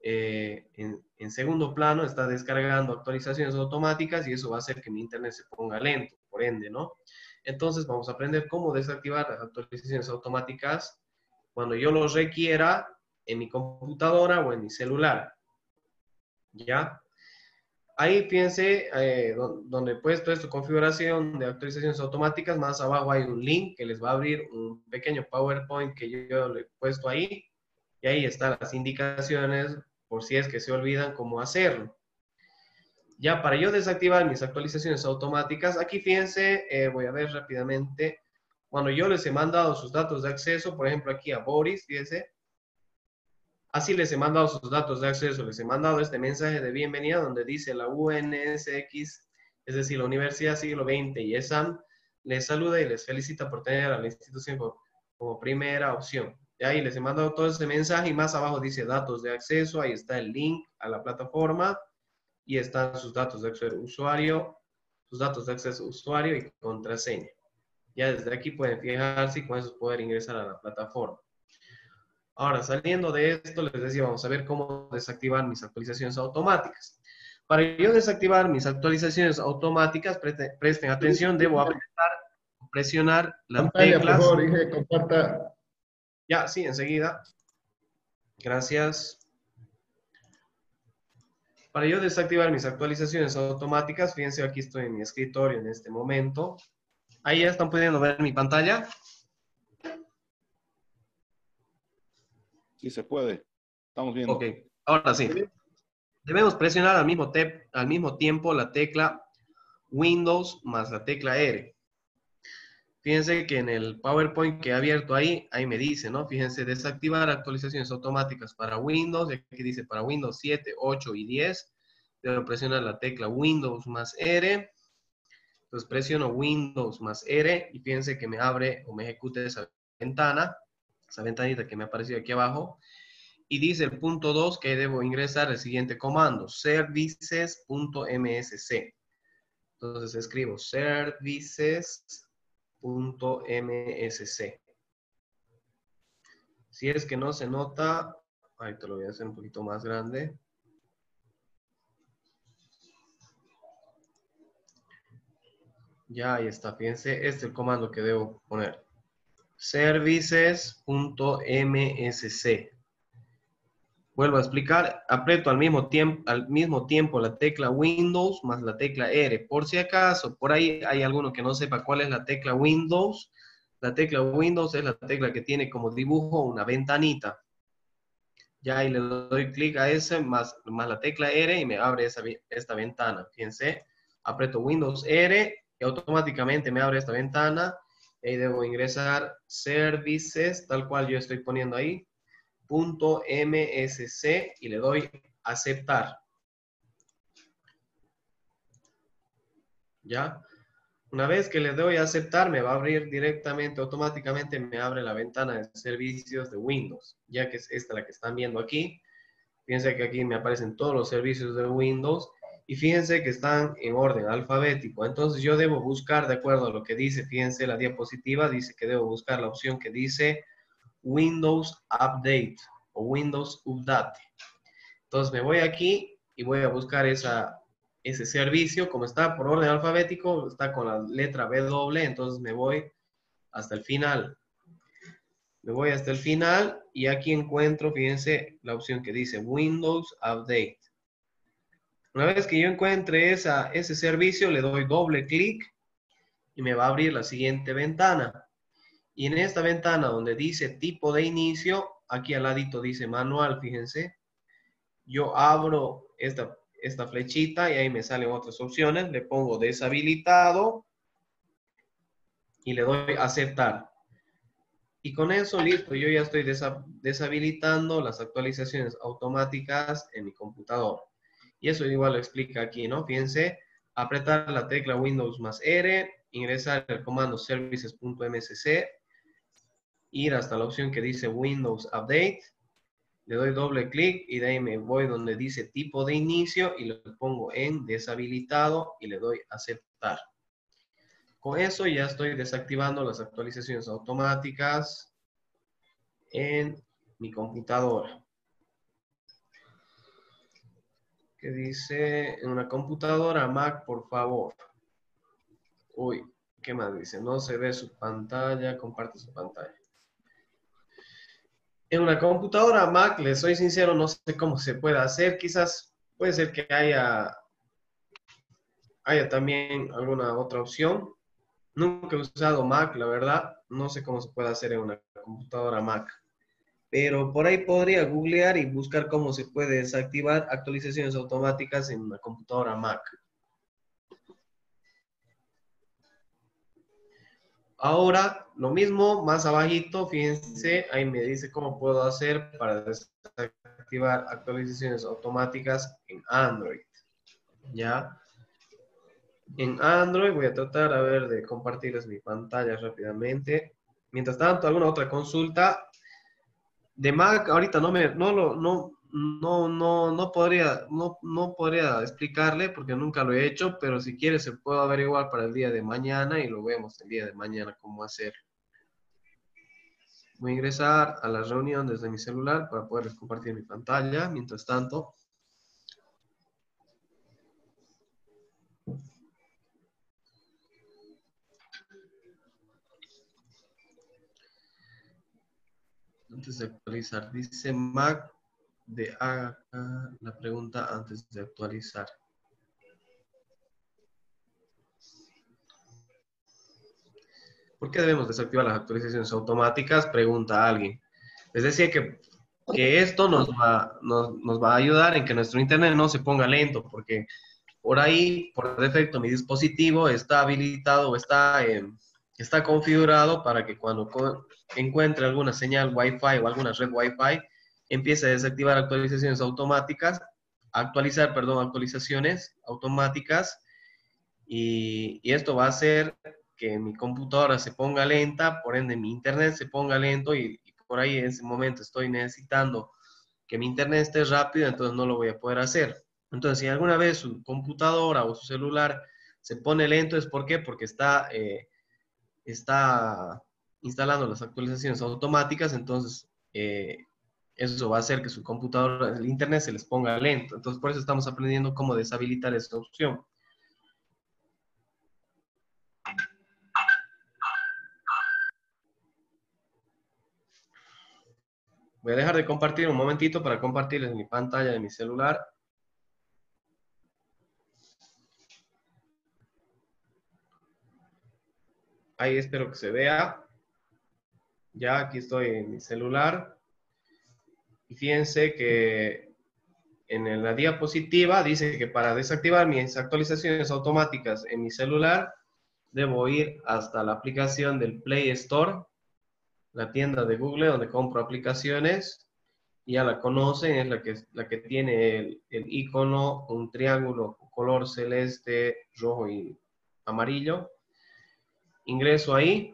S1: eh, en, en, segundo plano, está descargando actualizaciones automáticas y eso va a hacer que mi internet se ponga lento, por ende, ¿no? Entonces vamos a aprender cómo desactivar las actualizaciones automáticas cuando yo lo requiera en mi computadora o en mi celular. ¿Ya? Ahí fíjense, eh, donde he puesto esta configuración de actualizaciones automáticas, más abajo hay un link que les va a abrir un pequeño PowerPoint que yo, le he puesto ahí. Y ahí están las indicaciones por si es que se olvidan cómo hacerlo. Ya para yo desactivar mis actualizaciones automáticas, aquí fíjense, eh, voy a ver rápidamente, cuando yo les he mandado sus datos de acceso, por ejemplo aquí a Boris, fíjense, Así les he mandado sus datos de acceso, les he mandado este mensaje de bienvenida donde dice la UNSX, es decir, la Universidad Siglo XX y ESAM, les saluda y les felicita por tener a la institución como, primera opción. Y ahí les he mandado todo ese mensaje y más abajo dice datos de acceso, ahí está el link a la plataforma y están sus datos de acceso usuario, sus datos de acceso usuario y contraseña. Ya desde aquí pueden fijarse y con eso poder ingresar a la plataforma. Ahora, saliendo de esto, les decía, vamos a ver cómo desactivar mis actualizaciones automáticas. Para yo desactivar mis actualizaciones automáticas, presten atención, debo apretar, presionar las Pantalla, teclas. Por favor, dije, comparta. Ya, sí, enseguida. Gracias. Para yo desactivar mis actualizaciones automáticas, fíjense, aquí estoy en mi escritorio en este momento. Ahí ya están pudiendo ver mi pantalla.
S2: Sí se puede. Estamos viendo.
S1: Ok, ahora sí. Debemos presionar al mismo, al mismo tiempo la tecla Windows más la tecla R. Fíjense que en el PowerPoint que he abierto ahí, ahí me dice, ¿no? Fíjense, desactivar actualizaciones automáticas para Windows, aquí dice para Windows 7, 8 y 10. Debo presionar la tecla Windows más R. Entonces presiono Windows más R y fíjense que me abre o me ejecute esa ventana esa ventanita que me ha aparecido aquí abajo, y dice el punto 2 que debo ingresar el siguiente comando, services.msc. Entonces escribo services.msc. Si es que no se nota, ahí te lo voy a hacer un poquito más grande. Ya, ahí está. Fíjense, este es el comando que debo poner services.msc. Vuelvo a explicar, aprieto al mismo, tiempo, al mismo tiempo la tecla Windows más la tecla R. Por si acaso, por ahí hay alguno que no sepa cuál es la tecla Windows. La tecla Windows es la tecla que tiene como dibujo una ventanita. Ya ahí le doy clic a ese más, más la tecla R y me abre esa, esta ventana. Fíjense, aprieto Windows R y automáticamente me abre esta ventana Ahí debo ingresar services, tal cual yo estoy poniendo ahí, MSC y le doy aceptar. ¿Ya? Una vez que le doy a aceptar, me va a abrir directamente, automáticamente me abre la ventana de servicios de Windows, ya que es esta la que están viendo aquí. Fíjense que aquí me aparecen todos los servicios de Windows y fíjense que están en orden alfabético. Entonces yo debo buscar, de acuerdo a lo que dice, fíjense la diapositiva, dice que debo buscar la opción que dice Windows Update o Windows Update. Entonces me voy aquí y voy a buscar esa, ese servicio. Como está por orden alfabético, está con la letra W, entonces me voy hasta el final. Me voy hasta el final y aquí encuentro, fíjense, la opción que dice Windows Update. Una vez que yo encuentre esa, ese servicio, le doy doble clic y me va a abrir la siguiente ventana. Y en esta ventana donde dice tipo de inicio, aquí al ladito dice manual, fíjense. Yo abro esta, esta flechita y ahí me salen otras opciones. Le pongo deshabilitado y le doy aceptar. Y con eso, listo, yo ya estoy deshabilitando las actualizaciones automáticas en mi computador. Y eso igual lo explica aquí, ¿no? Fíjense, apretar la tecla Windows más R, ingresar el comando services.msc, ir hasta la opción que dice Windows Update, le doy doble clic y de ahí me voy donde dice tipo de inicio y lo pongo en deshabilitado y le doy aceptar. Con eso ya estoy desactivando las actualizaciones automáticas en mi computadora. Que dice, en una computadora Mac, por favor. Uy, ¿qué más dice? No se ve su pantalla, comparte su pantalla. En una computadora Mac, les soy sincero, no sé cómo se puede hacer. Quizás puede ser que haya, haya también alguna otra opción. Nunca he usado Mac, la verdad. No sé cómo se puede hacer en una computadora Mac. Pero por ahí podría googlear y buscar cómo se puede desactivar actualizaciones automáticas en una computadora Mac. Ahora, lo mismo, más abajito, fíjense, ahí me dice cómo puedo hacer para desactivar actualizaciones automáticas en Android. ¿Ya? En Android voy a tratar, a ver, de compartirles mi pantalla rápidamente. Mientras tanto, alguna otra consulta. De Mac, ahorita no me, no no, no, no, no podría, no, no podría explicarle porque nunca lo he hecho, pero si quiere se puede averiguar para el día de mañana y lo vemos el día de mañana cómo hacer. Voy a ingresar a la reunión desde mi celular para poder compartir mi pantalla. Mientras tanto, antes de actualizar, dice Mac de haga la pregunta antes de actualizar. ¿Por qué debemos desactivar las actualizaciones automáticas? Pregunta alguien. Les decía que, que esto nos va, nos, nos, va a ayudar en que nuestro internet no se ponga lento, porque por ahí, por defecto, mi dispositivo está habilitado o está, está configurado para que cuando encuentre alguna señal Wi-Fi o alguna red Wi-Fi, empieza a desactivar actualizaciones automáticas, actualizar, perdón, actualizaciones automáticas y, esto va a hacer que mi computadora se ponga lenta, por ende mi internet se ponga lento y, por ahí en ese momento estoy necesitando que mi internet esté rápido, entonces no lo voy a poder hacer. Entonces, si alguna vez su computadora o su celular se pone lento, ¿es por qué? Porque está, eh, está instalando las actualizaciones automáticas, entonces eh, eso va a hacer que su computadora, el internet se les ponga lento. Entonces, por eso estamos aprendiendo cómo deshabilitar esta opción. Voy a dejar de compartir un momentito para compartirles mi pantalla de mi celular. Ahí espero que se vea. Ya aquí estoy en mi celular. Y fíjense que en la diapositiva dice que para desactivar mis actualizaciones automáticas en mi celular, debo ir hasta la aplicación del Play Store, la tienda de Google donde compro aplicaciones. Ya la conocen, es la que, la que tiene el, el icono, un triángulo color celeste, rojo y amarillo. Ingreso ahí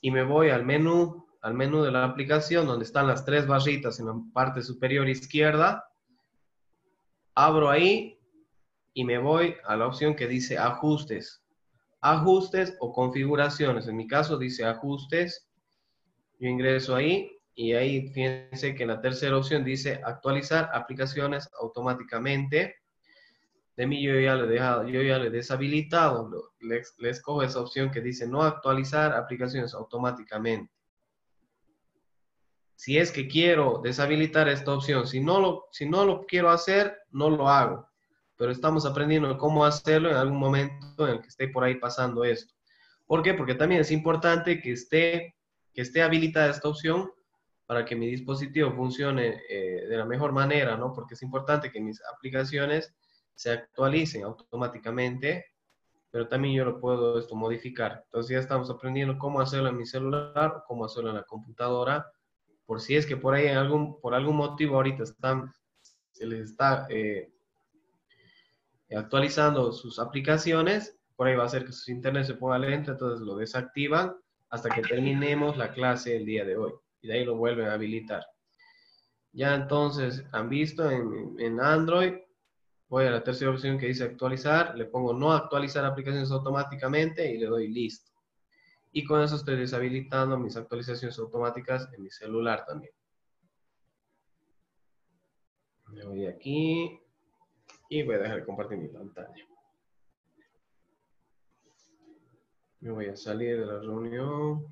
S1: y me voy al menú al menú de la aplicación donde están las tres barritas en la parte superior izquierda. Abro ahí y me voy a la opción que dice ajustes. Ajustes o configuraciones. En mi caso dice ajustes. Yo ingreso ahí y ahí fíjense que la tercera opción dice actualizar aplicaciones automáticamente. De mí yo ya le he dejado, yo ya le he deshabilitado. Les, les cojo esa opción que dice no actualizar aplicaciones automáticamente si es que quiero deshabilitar esta opción. Si no lo, si no lo quiero hacer, no lo hago. Pero estamos aprendiendo cómo hacerlo en algún momento en el que esté por ahí pasando esto. ¿Por qué? Porque también es importante que esté, que esté habilitada esta opción para que mi dispositivo funcione eh, de la mejor manera, ¿no? Porque es importante que mis aplicaciones se actualicen automáticamente, pero también yo lo puedo esto modificar. Entonces ya estamos aprendiendo cómo hacerlo en mi celular, cómo hacerlo en la computadora, por si es que por ahí algún, por algún motivo ahorita están, se les está eh, actualizando sus aplicaciones, por ahí va a hacer que su internet se ponga lento, entonces lo desactivan hasta que terminemos la clase el día de hoy. Y de ahí lo vuelven a habilitar. Ya entonces han visto en, en Android, voy a la tercera opción que dice actualizar, le pongo no actualizar aplicaciones automáticamente y le doy listo. Y con eso estoy deshabilitando mis actualizaciones automáticas en mi celular también. Me voy aquí y voy a dejar de compartir mi pantalla. Me voy a salir de la reunión.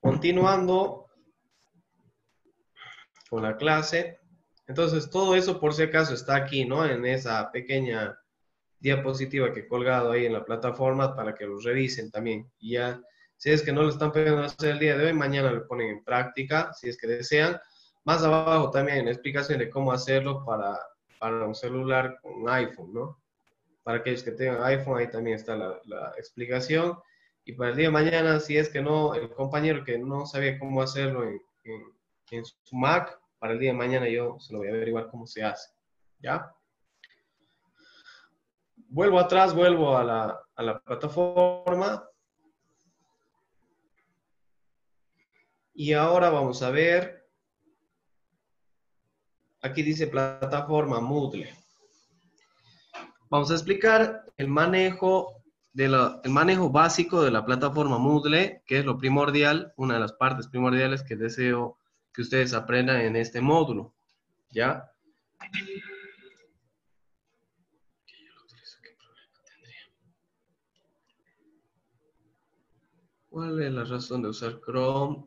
S1: Continuando con la clase. Entonces, todo eso por si acaso está aquí, ¿no? En esa pequeña diapositiva que he colgado ahí en la plataforma para que lo revisen también. Y ya, si es que no lo están pudiendo hacer el día de hoy, mañana lo ponen en práctica, si es que desean. Más abajo también explicación de cómo hacerlo para, para un celular con iPhone, ¿no? Para aquellos que tengan iPhone, ahí también está la, la explicación. Y para el día de mañana, si es que no, el compañero que no sabía cómo hacerlo en, en, en su Mac, para el día de mañana yo se lo voy a averiguar cómo se hace. ¿Ya? Vuelvo atrás, vuelvo a la, plataforma. Y ahora vamos a ver. Aquí dice plataforma Moodle. Vamos a explicar el manejo, el manejo básico de la plataforma Moodle, que es lo primordial, una de las partes primordiales que deseo que ustedes aprendan en este módulo. ¿Ya? ¿Cuál es la razón de usar Chrome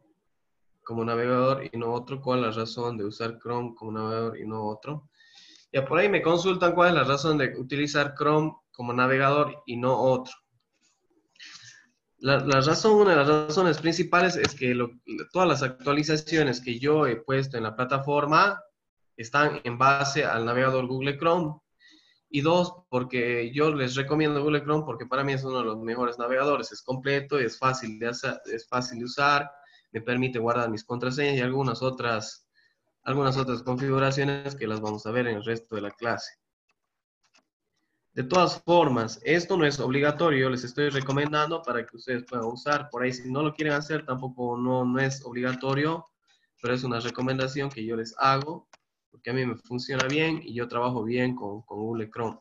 S1: como navegador y no otro? ¿Cuál es la razón de usar Chrome como navegador y no otro? Ya por ahí me consultan cuál es la razón de utilizar Chrome como navegador y no otro. La, razón, una de las razones principales es que todas las actualizaciones que yo he puesto en la plataforma están en base al navegador Google Chrome. Y dos, porque yo les recomiendo Google Chrome porque para mí es uno de los mejores navegadores. Es completo, es fácil de, es fácil de usar, me permite guardar mis contraseñas y algunas otras, algunas otras configuraciones que las vamos a ver en el resto de la clase. De todas formas, esto no es obligatorio, les estoy recomendando para que ustedes puedan usar. Por ahí, si no lo quieren hacer, tampoco no, no es obligatorio, pero es una recomendación que yo les hago, porque a mí me funciona bien y yo trabajo bien con, con Google Chrome.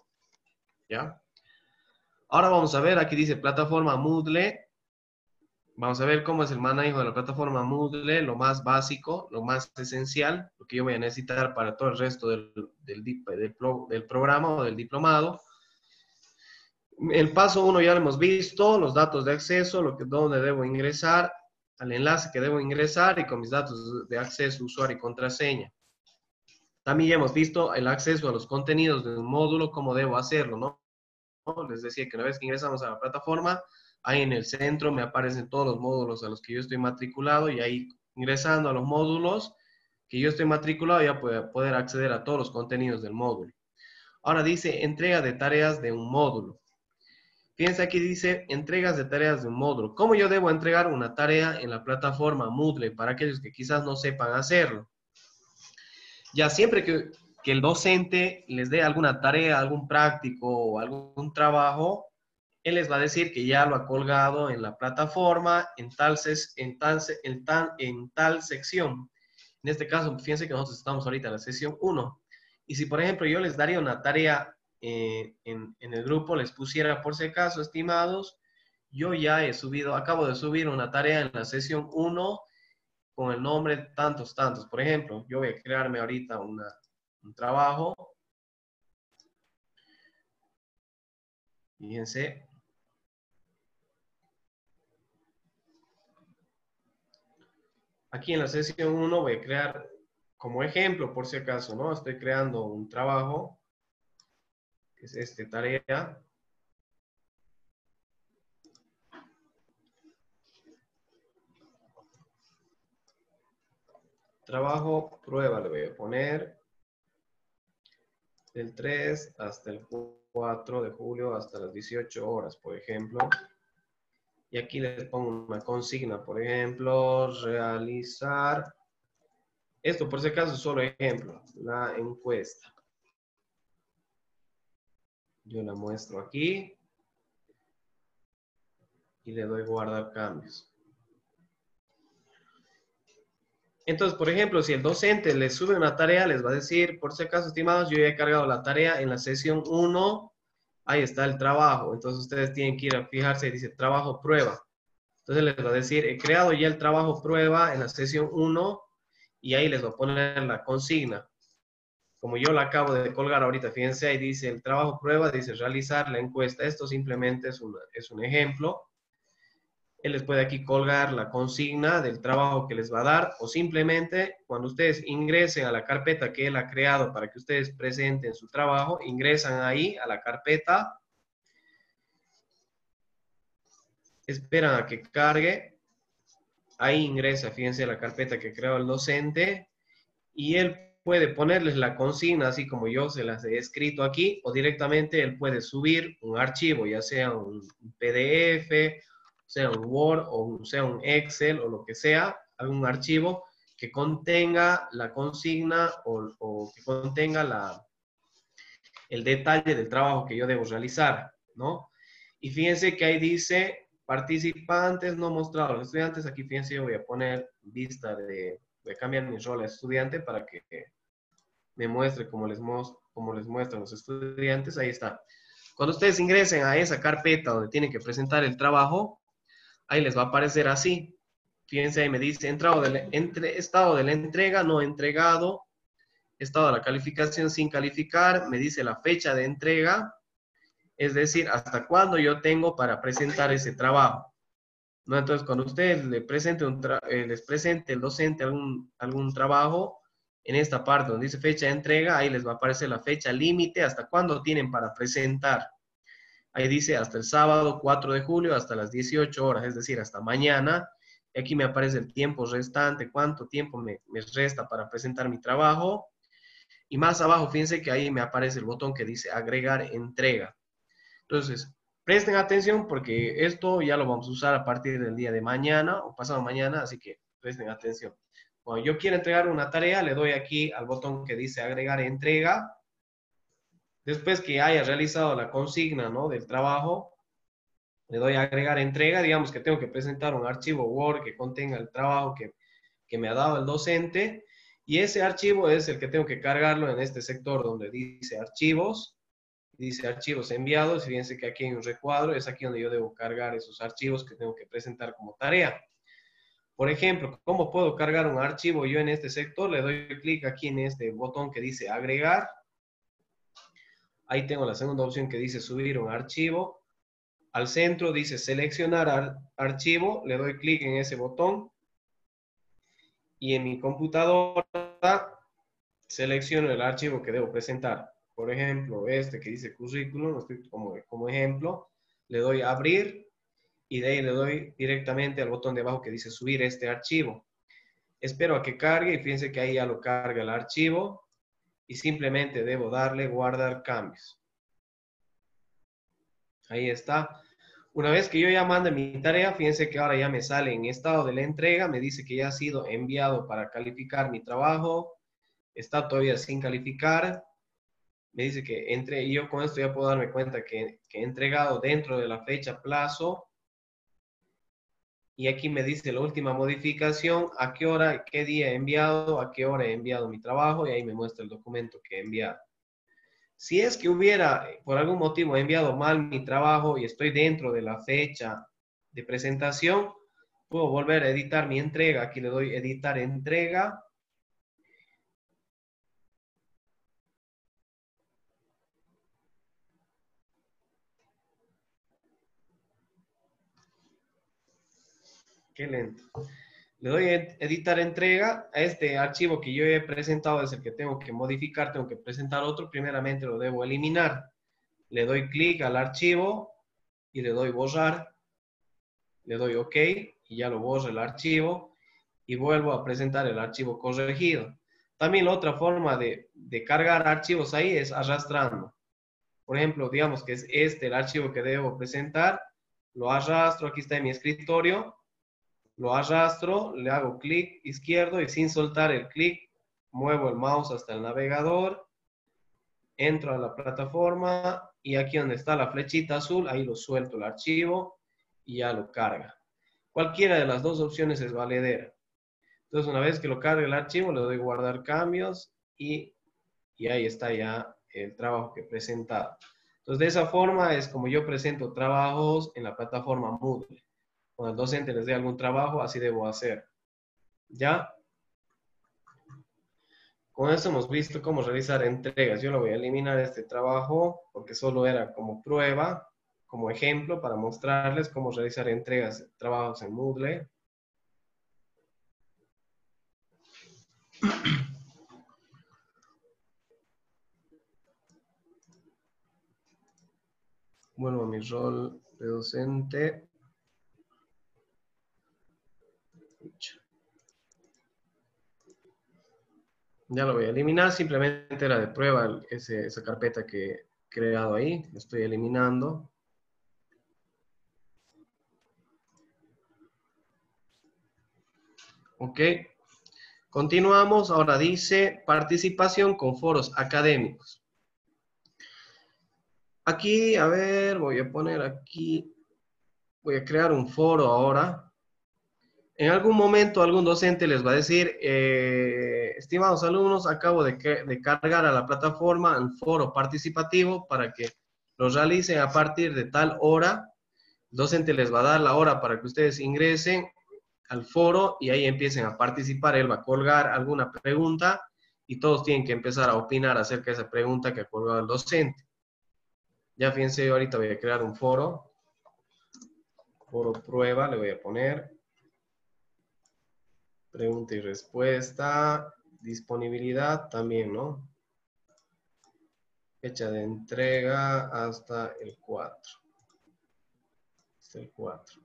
S1: ¿Ya? Ahora vamos a ver, aquí dice plataforma Moodle. Vamos a ver cómo es el manejo de la plataforma Moodle, lo más básico, lo más esencial, lo que yo voy a necesitar para todo el resto del, del, del, programa o del diplomado. El paso uno ya lo hemos visto, los datos de acceso, lo que, dónde debo ingresar, al enlace que debo ingresar y con mis datos de acceso, usuario y contraseña. También hemos visto el acceso a los contenidos de un módulo, cómo debo hacerlo, ¿no? Les decía que una vez que ingresamos a la plataforma, ahí en el centro me aparecen todos los módulos a los que yo estoy matriculado y ahí ingresando a los módulos que yo estoy matriculado ya puedo poder acceder a todos los contenidos del módulo. Ahora dice entrega de tareas de un módulo. Fíjense aquí dice entregas de tareas de un módulo. ¿Cómo yo debo entregar una tarea en la plataforma Moodle para aquellos que quizás no sepan hacerlo? Ya siempre que, el docente les dé alguna tarea, algún práctico o algún trabajo, él les va a decir que ya lo ha colgado en la plataforma en tal, en tal, en tal, en tal sección. En este caso, fíjense que nosotros estamos ahorita en la sesión 1. Y si, por ejemplo, yo les daría una tarea eh, en, el grupo les pusiera por si acaso, estimados, yo ya he subido, acabo de subir una tarea en la sesión 1 con el nombre tantos, tantos. Por ejemplo, yo voy a crearme ahorita una, un trabajo. Fíjense. Aquí en la sesión 1 voy a crear como ejemplo, por si acaso, ¿no? Estoy creando un trabajo que es este tarea. Trabajo, prueba, le voy a poner del 3 hasta el 4 de julio, hasta las 18 horas, por ejemplo. Y aquí les pongo una consigna, por ejemplo, realizar, esto por si acaso solo ejemplo, la encuesta. Yo la muestro aquí. Y le doy guardar cambios. Entonces, por ejemplo, si el docente les sube una tarea, les va a decir, por si acaso, estimados, yo ya he cargado la tarea en la sesión 1, ahí está el trabajo. Entonces, ustedes tienen que ir a fijarse, dice trabajo prueba. Entonces, les va a decir, he creado ya el trabajo prueba en la sesión 1 y ahí les va a poner la consigna. Como yo la acabo de colgar ahorita, fíjense, ahí dice el trabajo prueba, dice realizar la encuesta. Esto simplemente es, es un ejemplo él les puede aquí colgar la consigna del trabajo que les va a dar o simplemente cuando ustedes ingresen a la carpeta que él ha creado para que ustedes presenten su trabajo, ingresan ahí a la carpeta, esperan a que cargue, ahí ingresa, fíjense, la carpeta que creó el docente. Y él puede ponerles la consigna así como yo se las he escrito aquí o directamente él puede subir un archivo, ya sea un PDF sea un Word o sea un Excel o lo que sea, algún archivo que contenga la consigna o, que contenga la, el detalle del trabajo que yo debo realizar, ¿no? Y fíjense que ahí dice participantes no mostrados. Los estudiantes, aquí fíjense, yo voy a poner vista de, voy a cambiar mi rol a estudiante para que me muestre como les, como les muestran los estudiantes. Ahí está. Cuando ustedes ingresen a esa carpeta donde tienen que presentar el trabajo, ahí les va a aparecer así. Fíjense, ahí me dice entrado estado de la entrega no entregado, estado de la calificación sin calificar, me dice la fecha de entrega, es decir, hasta cuándo yo tengo para presentar ese trabajo. ¿No? Entonces, cuando ustedes le presente eh, les presente el docente algún, algún trabajo, en esta parte donde dice fecha de entrega, ahí les va a aparecer la fecha límite, hasta cuándo tienen para presentar. Ahí dice hasta el sábado 4 de julio, hasta las 18 horas, es decir, hasta mañana. Y aquí me aparece el tiempo restante, cuánto tiempo me, resta para presentar mi trabajo. Y más abajo, fíjense que ahí me aparece el botón que dice agregar entrega. Entonces, presten atención porque esto ya lo vamos a usar a partir del día de mañana o pasado mañana, así que presten atención. Cuando yo quiero entregar una tarea, le doy aquí al botón que dice agregar entrega Después que haya realizado la consigna ¿no? del trabajo, le doy a agregar entrega, digamos que tengo que presentar un archivo Word que contenga el trabajo que, que me ha dado el docente, y ese archivo es el que tengo que cargarlo en este sector donde dice archivos, dice archivos enviados, y fíjense que aquí hay un recuadro, es aquí donde yo debo cargar esos archivos que tengo que presentar como tarea. Por ejemplo, ¿cómo puedo cargar un archivo yo en este sector? Le doy clic aquí en este botón que dice agregar, Ahí tengo la segunda opción que dice subir un archivo. Al centro dice seleccionar archivo. Le doy clic en ese botón. Y en mi computadora selecciono el archivo que debo presentar. Por ejemplo, este que dice currículum, como, como ejemplo. Le doy abrir y de ahí le doy directamente al botón de abajo que dice subir este archivo. Espero a que cargue y fíjense que ahí ya lo carga el archivo y simplemente debo darle guardar cambios. Ahí está. Una vez que yo ya mande mi tarea, fíjense que ahora ya me sale en estado de la entrega, me dice que ya ha sido enviado para calificar mi trabajo, está todavía sin calificar, me dice que entre, y yo con esto ya puedo darme cuenta que, que he entregado dentro de la fecha plazo y aquí me dice la última modificación, a qué hora, qué día he enviado, a qué hora he enviado mi trabajo y ahí me muestra el documento que he enviado. Si es que hubiera por algún motivo enviado mal mi trabajo y estoy dentro de la fecha de presentación, puedo volver a editar mi entrega. Aquí le doy editar entrega Qué lento. Le doy a editar entrega. A este archivo que yo he presentado es el que tengo que modificar, tengo que presentar otro. Primeramente lo debo eliminar. Le doy clic al archivo y le doy borrar. Le doy OK y ya lo borro el archivo y vuelvo a presentar el archivo corregido. También la otra forma de, de cargar archivos ahí es arrastrando. Por ejemplo, digamos que es este el archivo que debo presentar. Lo arrastro, aquí está en mi escritorio lo arrastro, le hago clic izquierdo y sin soltar el clic, muevo el mouse hasta el navegador, entro a la plataforma y aquí donde está la flechita azul, ahí lo suelto el archivo y ya lo carga. Cualquiera de las dos opciones es valedera. Entonces, una vez que lo cargue el archivo, le doy guardar cambios y, y ahí está ya el trabajo que he presentado. Entonces, de esa forma es como yo presento trabajos en la plataforma Moodle. Cuando el docente les dé algún trabajo, así debo hacer. ¿Ya? Con eso hemos visto cómo realizar entregas. Yo lo voy a eliminar este trabajo porque solo era como prueba, como ejemplo para mostrarles cómo realizar entregas, trabajos en Moodle. Vuelvo a mi rol de docente. Ya lo voy a eliminar, simplemente era de prueba esa carpeta que he creado ahí, estoy eliminando. Ok, continuamos, ahora dice participación con foros académicos. Aquí, a ver, voy a poner aquí, voy a crear un foro ahora. En algún momento algún docente les va a decir, eh, estimados alumnos, acabo de, cargar a la plataforma un foro participativo para que lo realicen a partir de tal hora. El docente les va a dar la hora para que ustedes ingresen al foro y ahí empiecen a participar. Él va a colgar alguna pregunta y todos tienen que empezar a opinar acerca de esa pregunta que ha colgado el docente. Ya fíjense, ahorita voy a crear un foro. Foro prueba, le voy a poner Pregunta y respuesta. Disponibilidad también, ¿no? Fecha de entrega hasta el 4. Hasta el 4.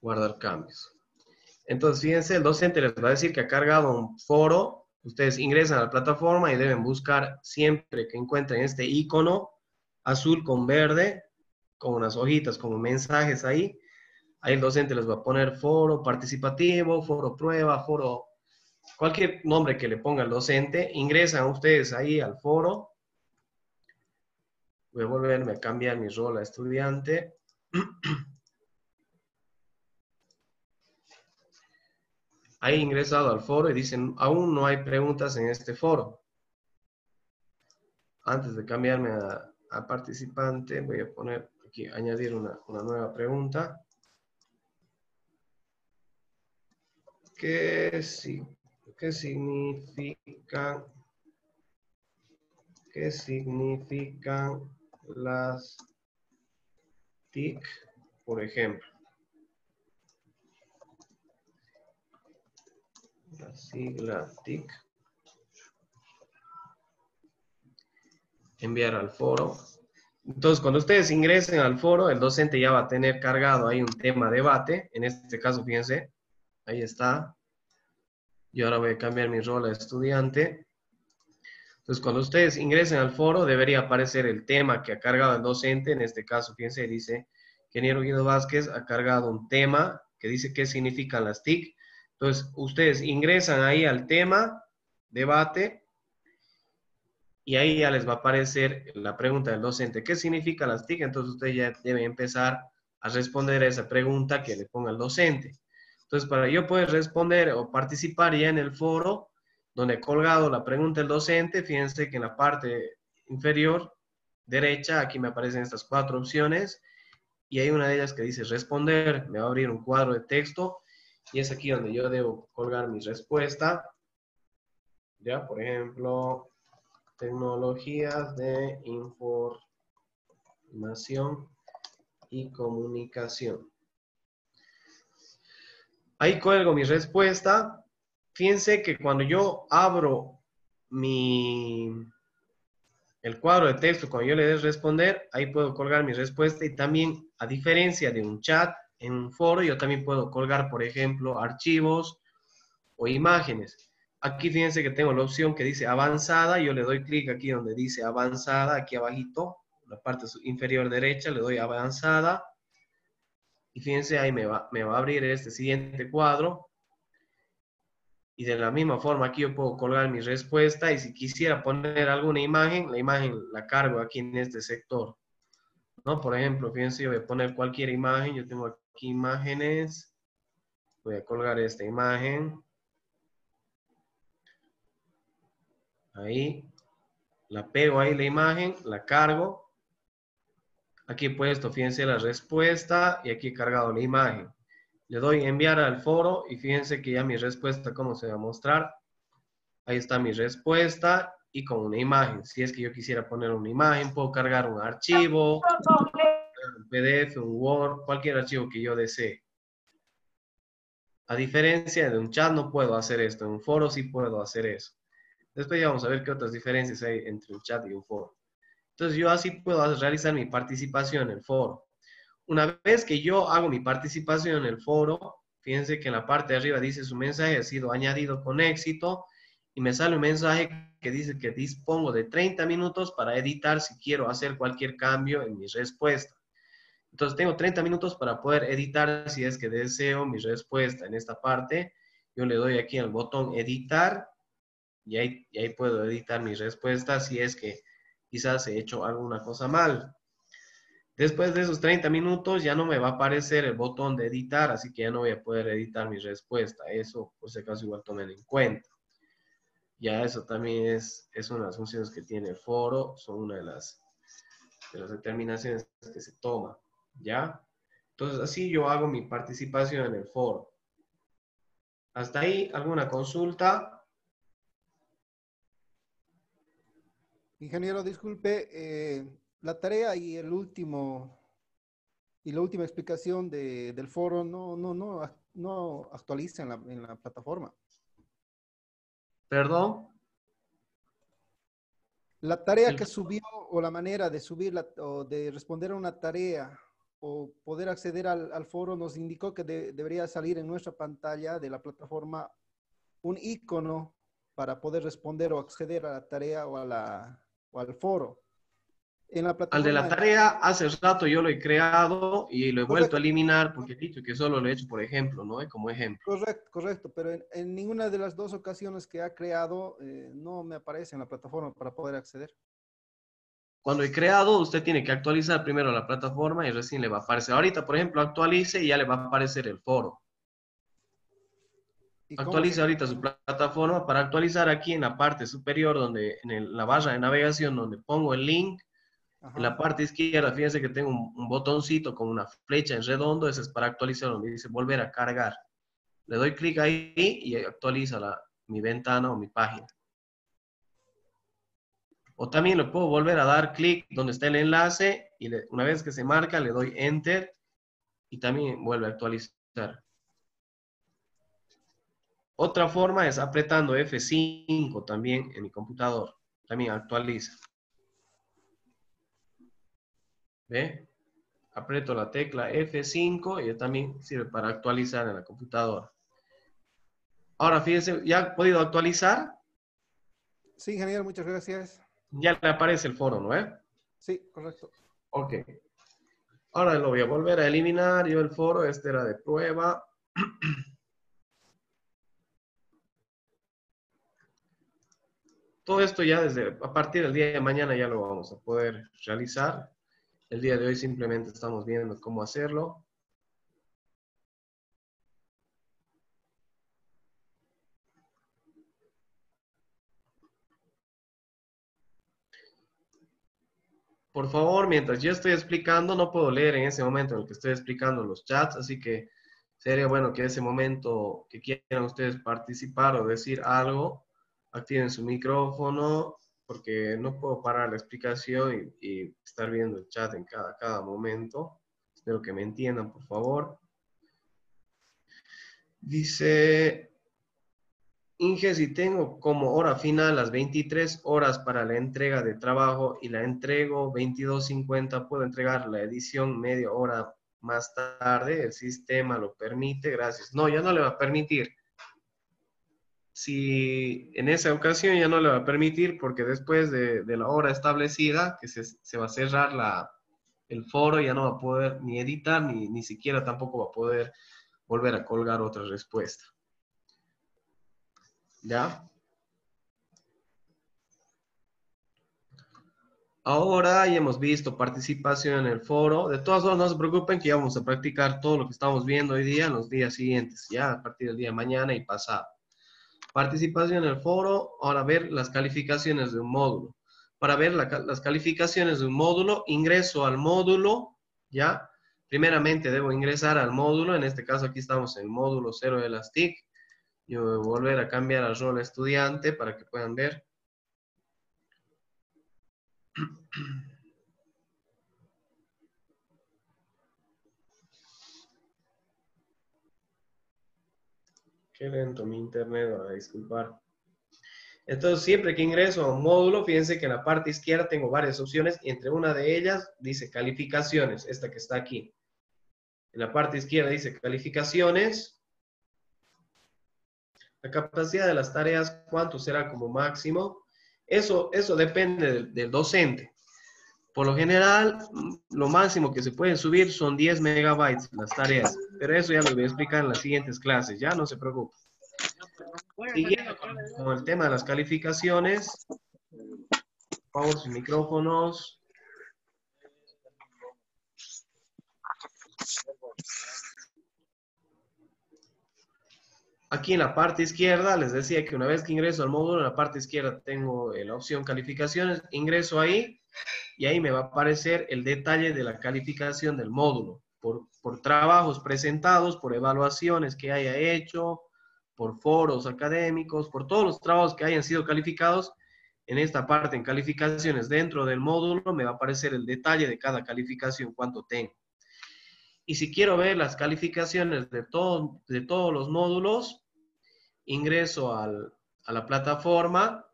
S1: Guardar cambios. Entonces, fíjense, el docente les va a decir que ha cargado un foro. Ustedes ingresan a la plataforma y deben buscar siempre que encuentren este icono azul con verde, con unas hojitas, como mensajes ahí Ahí el docente les va a poner foro participativo, foro prueba, foro, cualquier nombre que le ponga el docente. Ingresan ustedes ahí al foro. Voy a volverme a cambiar mi rol a estudiante. Ahí ingresado al foro y dicen, aún no hay preguntas en este foro. Antes de cambiarme a, participante, voy a poner aquí, añadir una, una nueva pregunta. ¿Qué, qué significan, qué significan las TIC, por ejemplo? La sigla TIC. Enviar al foro. Entonces, cuando ustedes ingresen al foro, el docente ya va a tener cargado ahí un tema debate. En este caso, fíjense, Ahí está. Y ahora voy a cambiar mi rol a estudiante. Entonces, cuando ustedes ingresen al foro, debería aparecer el tema que ha cargado el docente. En este caso, fíjense, dice, ingeniero Guido Vázquez ha cargado un tema que dice qué significan las TIC. Entonces, ustedes ingresan ahí al tema, debate, y ahí ya les va a aparecer la pregunta del docente, ¿qué significan las TIC? Entonces, ustedes ya deben empezar a responder a esa pregunta que le ponga el docente. Entonces, para yo poder responder o participar ya en el foro, donde he colgado la pregunta del docente, fíjense que en la parte inferior derecha, aquí me aparecen estas cuatro opciones, y hay una de ellas que dice responder, me va a abrir un cuadro de texto, y es aquí donde yo debo colgar mi respuesta. Ya, por ejemplo, tecnologías de información y comunicación. Ahí cuelgo mi respuesta. Fíjense que cuando yo abro mi, el cuadro de texto, cuando yo le dé responder, ahí puedo colgar mi respuesta y también, a diferencia de un chat en un foro, yo también puedo colgar, por ejemplo, archivos o imágenes. Aquí fíjense que tengo la opción que dice avanzada, yo le doy clic aquí donde dice avanzada, aquí abajito, la parte inferior derecha, le doy avanzada y fíjense, ahí me va, me va a abrir este siguiente cuadro. Y de la misma forma aquí yo puedo colgar mi respuesta y si quisiera poner alguna imagen, la imagen la cargo aquí en este sector. ¿No? Por ejemplo, fíjense, yo voy a poner cualquier imagen. Yo tengo aquí imágenes. Voy a colgar esta imagen. Ahí. La pego ahí la imagen, la cargo. Aquí he puesto, fíjense la respuesta y aquí he cargado la imagen. Le doy enviar al foro y fíjense que ya mi respuesta, ¿cómo se va a mostrar? Ahí está mi respuesta y con una imagen. Si es que yo quisiera poner una imagen, puedo cargar un archivo, un PDF, un Word, cualquier archivo que yo desee. A diferencia de un chat no puedo hacer esto, en un foro sí puedo hacer eso. Después ya vamos a ver qué otras diferencias hay entre un chat y un foro. Entonces yo así puedo realizar mi participación en el foro. Una vez que yo hago mi participación en el foro, fíjense que en la parte de arriba dice su mensaje ha sido añadido con éxito y me sale un mensaje que dice que dispongo de 30 minutos para editar si quiero hacer cualquier cambio en mi respuesta. Entonces tengo 30 minutos para poder editar si es que deseo mi respuesta en esta parte. Yo le doy aquí al botón editar y ahí, y ahí puedo editar mi respuesta si es que quizás he hecho alguna cosa mal. Después de esos 30 minutos ya no me va a aparecer el botón de editar, así que ya no voy a poder editar mi respuesta. Eso, por si acaso, igual tomen en cuenta. Ya eso también es, es una de las funciones que tiene el foro, son una de las, de las determinaciones que se toma. ¿Ya? Entonces, así yo hago mi participación en el foro. Hasta ahí, ¿alguna consulta?
S4: Ingeniero, disculpe, eh, la tarea y el último y la última explicación del foro no, no, no, no actualiza en la, en la plataforma.
S1: ¿Perdón?
S4: La tarea que subió o la manera de subirla o de responder a una tarea o poder acceder al, foro nos indicó que debería salir en nuestra pantalla de la plataforma un icono para poder responder o acceder a la tarea o, a la, o al foro.
S1: En la Al de la tarea, hace rato yo lo he creado y lo he vuelto a eliminar porque he dicho que solo lo he hecho por ejemplo, ¿no? Como ejemplo.
S4: Correcto, correcto, pero en, ninguna de las dos ocasiones que ha creado eh, no me aparece en la plataforma para poder acceder.
S1: Cuando he creado, usted tiene que actualizar primero la plataforma y recién le va a aparecer. Ahorita, por ejemplo, actualice y ya le va a aparecer el foro. Actualice ahorita su plataforma. Para actualizar aquí en la parte superior, donde en la barra de navegación, donde pongo el link, en la parte izquierda, fíjense que tengo un, botoncito con una flecha en redondo. Ese es para actualizar, donde dice volver a cargar. Le doy clic ahí y actualiza mi ventana o mi página. O también le puedo volver a dar clic donde está el enlace y una vez que se marca le doy Enter y también vuelve a actualizar. Otra forma es apretando F5 también en mi computador. También actualiza. ¿Ve? Aprieto la tecla F5 y también sirve para actualizar en la computadora. Ahora, fíjense, ¿ya ha podido actualizar?
S4: Sí, ingeniero, muchas gracias.
S1: Ya le aparece el foro, ¿no? Eh?
S4: Sí, correcto.
S1: Ok. Ahora lo voy a volver a eliminar. Yo el foro, este era de prueba. Todo esto ya desde, a partir del día de mañana ya lo vamos a poder realizar. El día de hoy simplemente estamos viendo cómo hacerlo. por favor, mientras yo estoy explicando, no puedo leer en ese momento en el que estoy explicando los chats, así que sería bueno que ese momento que quieran ustedes participar o decir algo, activen su micrófono, porque no puedo parar la explicación y, estar viendo el chat en cada, cada momento. Espero que me entiendan, por favor. Dice Inge, si tengo como hora final las 23 horas para la entrega de trabajo y la entrego 22.50, puedo entregar la edición media hora más tarde. El sistema lo permite, gracias. No, ya no le va a permitir. Si en esa ocasión ya no le va a permitir porque después de, la hora establecida, que se, va a cerrar el foro, ya no va a poder ni editar, ni, ni siquiera tampoco va a poder volver a colgar otra respuesta. ¿Ya? Ahora ya hemos visto participación en el foro. De todas formas, no se preocupen que ya vamos a practicar todo lo que estamos viendo hoy día en los días siguientes, ya a partir del día de mañana y pasado. Participación en el foro, ahora ver las calificaciones de un módulo. Para ver las calificaciones de un módulo, ingreso al módulo, ¿ya? Primeramente debo ingresar al módulo, en este caso aquí estamos en el módulo 0 de las TIC. Yo voy a volver a cambiar al rol estudiante para que puedan ver. Qué lento mi internet, disculpar. Entonces, siempre que ingreso a un módulo, fíjense que en la parte izquierda tengo varias opciones entre una de ellas dice calificaciones, esta que está aquí. En la parte izquierda dice calificaciones. La capacidad de las tareas, cuánto será como máximo. Eso, eso depende del docente. Por lo general, lo máximo que se puede subir son 10 megabytes las tareas, pero eso ya lo voy a explicar en las siguientes clases, ya no se preocupe. Siguiendo con, el tema de las calificaciones, por favor, sus micrófonos. Aquí en la parte izquierda les decía que una vez que ingreso al módulo, en la parte izquierda tengo eh, la opción calificaciones, ingreso ahí y ahí me va a aparecer el detalle de la calificación del módulo, por, por trabajos presentados, por evaluaciones que haya hecho, por foros académicos, por todos los trabajos que hayan sido calificados. En esta parte, en calificaciones dentro del módulo, me va a aparecer el detalle de cada calificación, cuánto tengo. Y si quiero ver las calificaciones de, todo, de todos los módulos, ingreso al, a la plataforma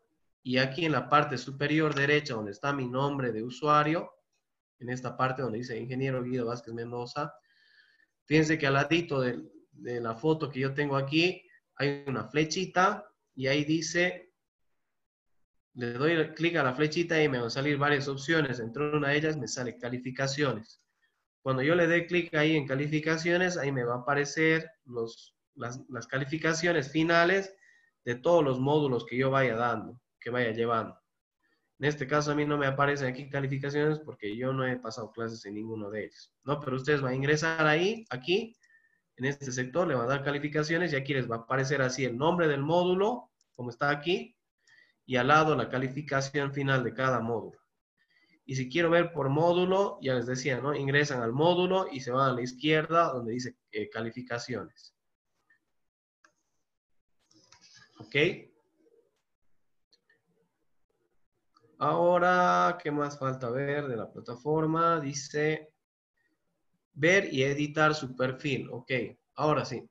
S1: y aquí en la parte superior derecha, donde está mi nombre de usuario, en esta parte donde dice Ingeniero Guido Vázquez Mendoza, fíjense que al ladito de, de la foto que yo tengo aquí, hay una flechita y ahí dice, le doy clic a la flechita y me van a salir varias opciones. Entre una de ellas me sale calificaciones. Cuando yo le dé clic ahí en calificaciones, ahí me va a aparecer los, las, las calificaciones finales de todos los módulos que yo vaya dando que vaya llevando. En este caso a mí no me aparecen aquí calificaciones porque yo no he pasado clases en ninguno de ellos, ¿no? Pero ustedes van a ingresar ahí, aquí, en este sector, le van a dar calificaciones y aquí les va a aparecer así el nombre del módulo, como está aquí, y al lado la calificación final de cada módulo. Y si quiero ver por módulo, ya les decía, ¿no? Ingresan al módulo y se van a la izquierda donde dice eh, calificaciones. ¿Ok? Ahora, ¿qué más falta ver de la plataforma? Dice ver y editar su perfil. Ok, ahora sí.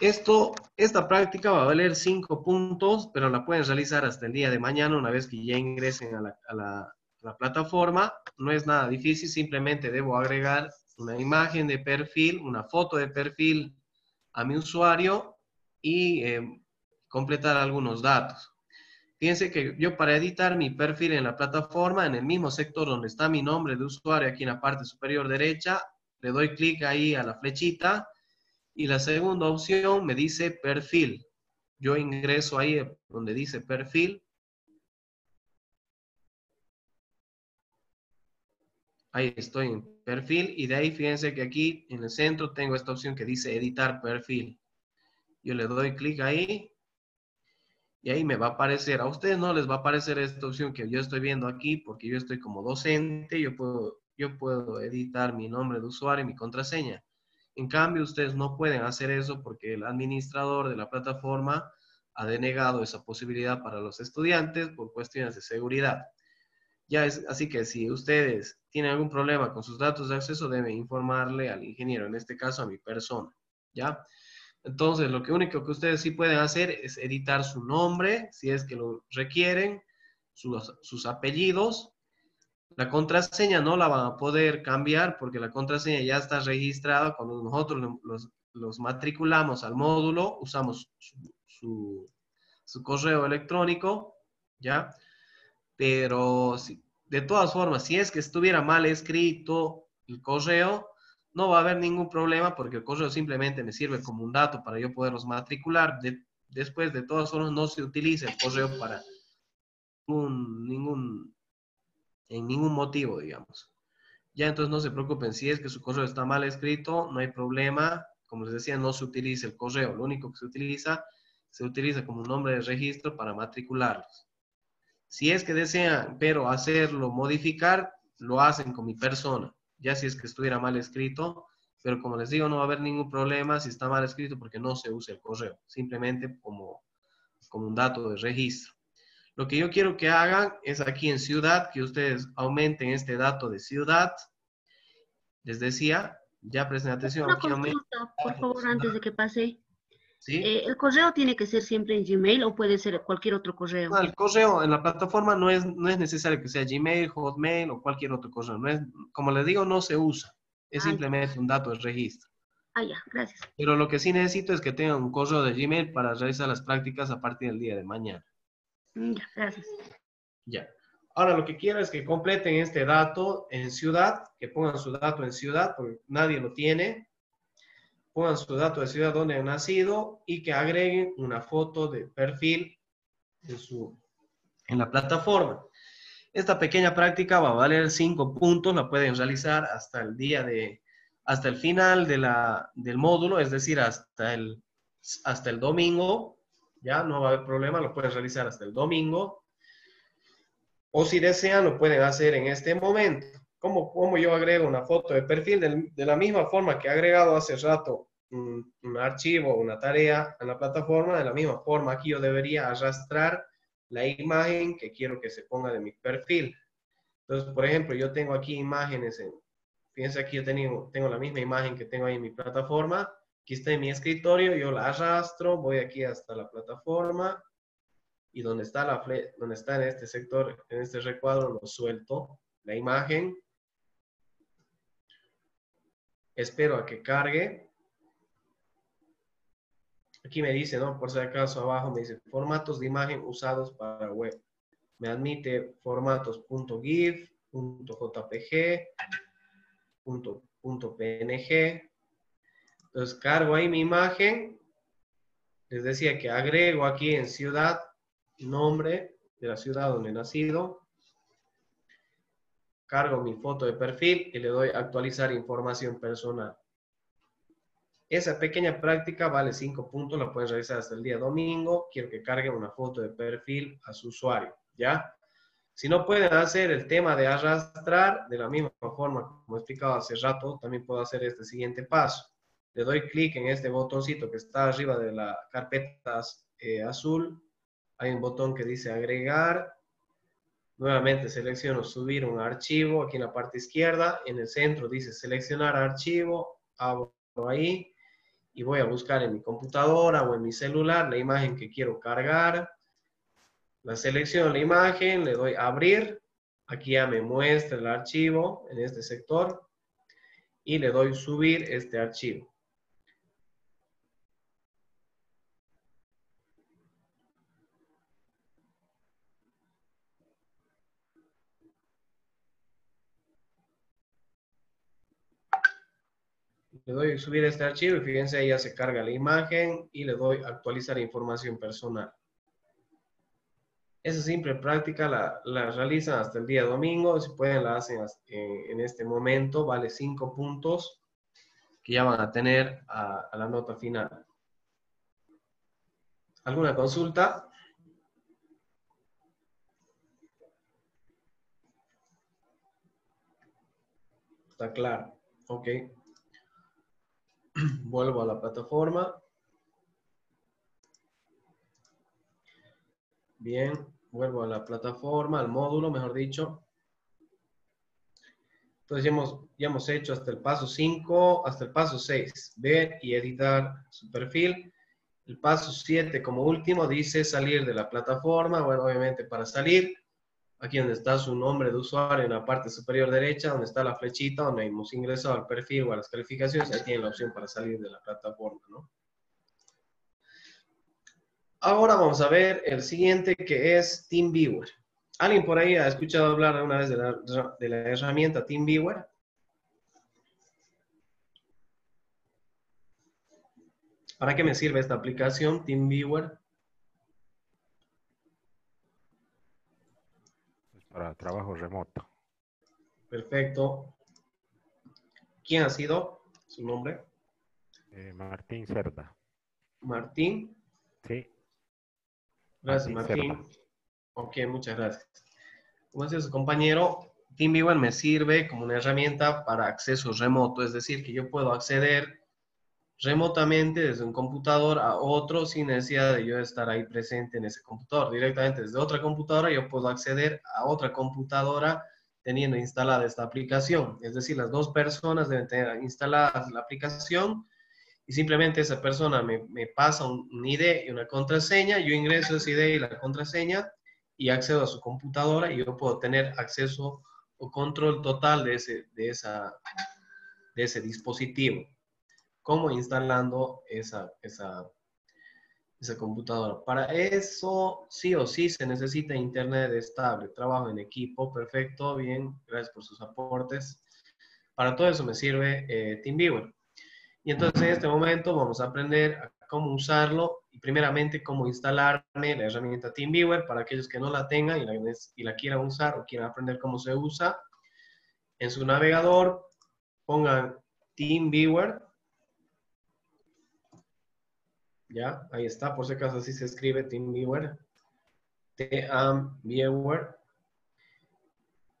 S1: Esto, esta práctica va a valer cinco puntos, pero la pueden realizar hasta el día de mañana una vez que ya ingresen a la, a la, plataforma. No es nada difícil, simplemente debo agregar una imagen de perfil, una foto de perfil a mi usuario y eh, completar algunos datos. Fíjense que yo para editar mi perfil en la plataforma, en el mismo sector donde está mi nombre de usuario, aquí en la parte superior derecha, le doy clic ahí a la flechita y la segunda opción me dice perfil. Yo ingreso ahí donde dice perfil. Ahí estoy en perfil y de ahí fíjense que aquí en el centro tengo esta opción que dice editar perfil. Yo le doy clic ahí y ahí me va a aparecer, a ustedes no les va a aparecer esta opción que yo estoy viendo aquí porque yo estoy como docente, yo puedo, yo puedo editar mi nombre de usuario y mi contraseña. En cambio, ustedes no pueden hacer eso porque el administrador de la plataforma ha denegado esa posibilidad para los estudiantes por cuestiones de seguridad. Ya es, así que si ustedes tienen algún problema con sus datos de acceso, deben informarle al ingeniero, en este caso a mi persona, ¿ya? Entonces, lo único que ustedes sí pueden hacer es editar su nombre, si es que lo requieren, sus, apellidos. La contraseña no la van a poder cambiar porque la contraseña ya está registrada. Cuando nosotros los, matriculamos al módulo, usamos su, correo electrónico, ¿ya? Pero de todas formas, si es que estuviera mal escrito el correo, no va a haber ningún problema porque el correo simplemente me sirve como un dato para yo poderlos matricular. después, de todas formas, no se utiliza el correo para ningún, en ningún motivo, digamos. Ya entonces no se preocupen, si es que su correo está mal escrito, no hay problema. Como les decía, no se utiliza el correo. Lo único que se utiliza se utiliza como un nombre de registro para matricularlos. Si es que desean, pero hacerlo, modificar, lo hacen con mi persona. Ya si es que estuviera mal escrito, pero como les digo, no va a haber ningún problema si está mal escrito porque no se usa el correo, simplemente como, como un dato de registro. Lo que yo quiero que hagan es aquí en ciudad, que ustedes aumenten este dato de ciudad. Les decía, ya presten atención.
S7: Una consulta, por favor, antes de que pase. ¿Sí? Eh, ¿El correo tiene que ser siempre en Gmail o puede ser cualquier otro correo?
S1: No, el correo en la plataforma no es, no es necesario que sea Gmail, Hotmail o cualquier otro correo. No es, como les digo, no se usa. Es ah, simplemente un dato de registro.
S7: Ah, ya, gracias.
S1: Pero lo que sí necesito es que tengan un correo de Gmail para realizar las prácticas a partir del día de mañana.
S7: Mm, ya, gracias.
S1: Ya. Ahora lo que quiero es que completen este dato en ciudad, que pongan su dato en ciudad, porque nadie lo tiene. Pongan su dato de ciudad donde han nacido y que agreguen una foto de perfil en, su, en la plataforma. Esta pequeña práctica va a valer cinco puntos, la pueden realizar hasta el día de, hasta el final de la, del módulo, es decir, hasta el, hasta el domingo, ya no va a haber problema, lo pueden realizar hasta el domingo. O si desean, lo pueden hacer en este momento. ¿Cómo, cómo yo agrego una foto de perfil? De, de, la misma forma que he agregado hace rato un, archivo, una tarea en la plataforma, de la misma forma aquí yo debería arrastrar la imagen que quiero que se ponga de mi perfil. Entonces, por ejemplo, yo tengo aquí imágenes, en, fíjense aquí yo tengo, tengo la misma imagen que tengo ahí en mi plataforma, aquí está en mi escritorio, yo la arrastro, voy aquí hasta la plataforma y donde está, la donde está en este sector, en este recuadro, lo suelto, la imagen, espero a que cargue Aquí me dice, ¿no? Por si acaso abajo me dice formatos de imagen usados para web. Me admite formatos .gif, .jpg, .png. Entonces cargo ahí mi imagen. Les decía que agrego aquí en ciudad nombre de la ciudad donde he nacido. Cargo mi foto de perfil y le doy actualizar información personal. Esa pequeña práctica vale 5 puntos, la pueden realizar hasta el día domingo. Quiero que carguen una foto de perfil a su usuario, ¿ya? Si no pueden hacer el tema de arrastrar, de la misma forma como he explicado hace rato, también puedo hacer este siguiente paso. Le doy clic en este botoncito que está arriba de la carpeta eh, azul. Hay un botón que dice agregar. Nuevamente selecciono subir un archivo aquí en la parte izquierda. En el centro dice seleccionar archivo. Abro ahí y voy a buscar en mi computadora o en mi celular la imagen que quiero cargar. La selecciono la imagen, le doy abrir. Aquí ya me muestra el archivo en este sector y le doy subir este archivo. Le doy subir este archivo y fíjense, ahí ya se carga la imagen y le doy actualizar información personal. Esa simple práctica la, realizan hasta el día domingo. Si pueden, la hacen en, este momento. Vale cinco puntos que ya van a tener a, a la nota final. ¿Alguna consulta? Está claro. Ok. vuelvo a la plataforma. Bien, vuelvo a la plataforma, al módulo, mejor dicho. Entonces ya hemos, ya hemos hecho hasta el paso 5, hasta el paso 6, ver y editar su perfil. El paso 7 como último dice salir de la plataforma. Bueno, obviamente para salir aquí donde está su nombre de usuario en la parte superior derecha, donde está la flechita, donde hemos ingresado al perfil o a las calificaciones, ahí tienen la opción para salir de la plataforma. Ahora vamos a ver el siguiente que es TeamViewer. ¿Alguien por ahí ha escuchado hablar alguna vez de la, de la herramienta TeamViewer? ¿Para qué me sirve esta aplicación TeamViewer?
S11: Para trabajo remoto.
S1: Perfecto. ¿Quién ha sido? ¿Su nombre?
S11: Eh, Martín Cerda.
S1: Martín.
S11: Sí.
S1: Gracias, Martín. Ok, muchas gracias. Como decía su compañero, TeamViewer me sirve como una herramienta para acceso remoto, es decir, que yo puedo acceder remotamente desde un computador a otro sin necesidad de yo estar ahí presente en ese computador. Directamente desde otra computadora yo puedo acceder a otra computadora teniendo instalada esta aplicación. Es decir, las dos personas deben tener instalada la aplicación y simplemente esa persona me, pasa un, un, ID y una contraseña, yo ingreso ese ID y la contraseña y accedo a su computadora y yo puedo tener acceso o control total de ese, de esa, de ese dispositivo como instalando esa, esa, esa computadora. Para eso, sí o sí, se necesita internet estable, trabajo en equipo, perfecto, bien, gracias por sus aportes. Para todo eso me sirve eh, TeamViewer. Y entonces en este momento vamos a aprender a cómo usarlo y primeramente cómo instalarme la herramienta TeamViewer para aquellos que no la tengan y la, y la quieran usar o quieran aprender cómo se usa. En su navegador pongan TeamViewer ¿ya? Ahí está, por si acaso así se escribe TeamViewer. TeamViewer.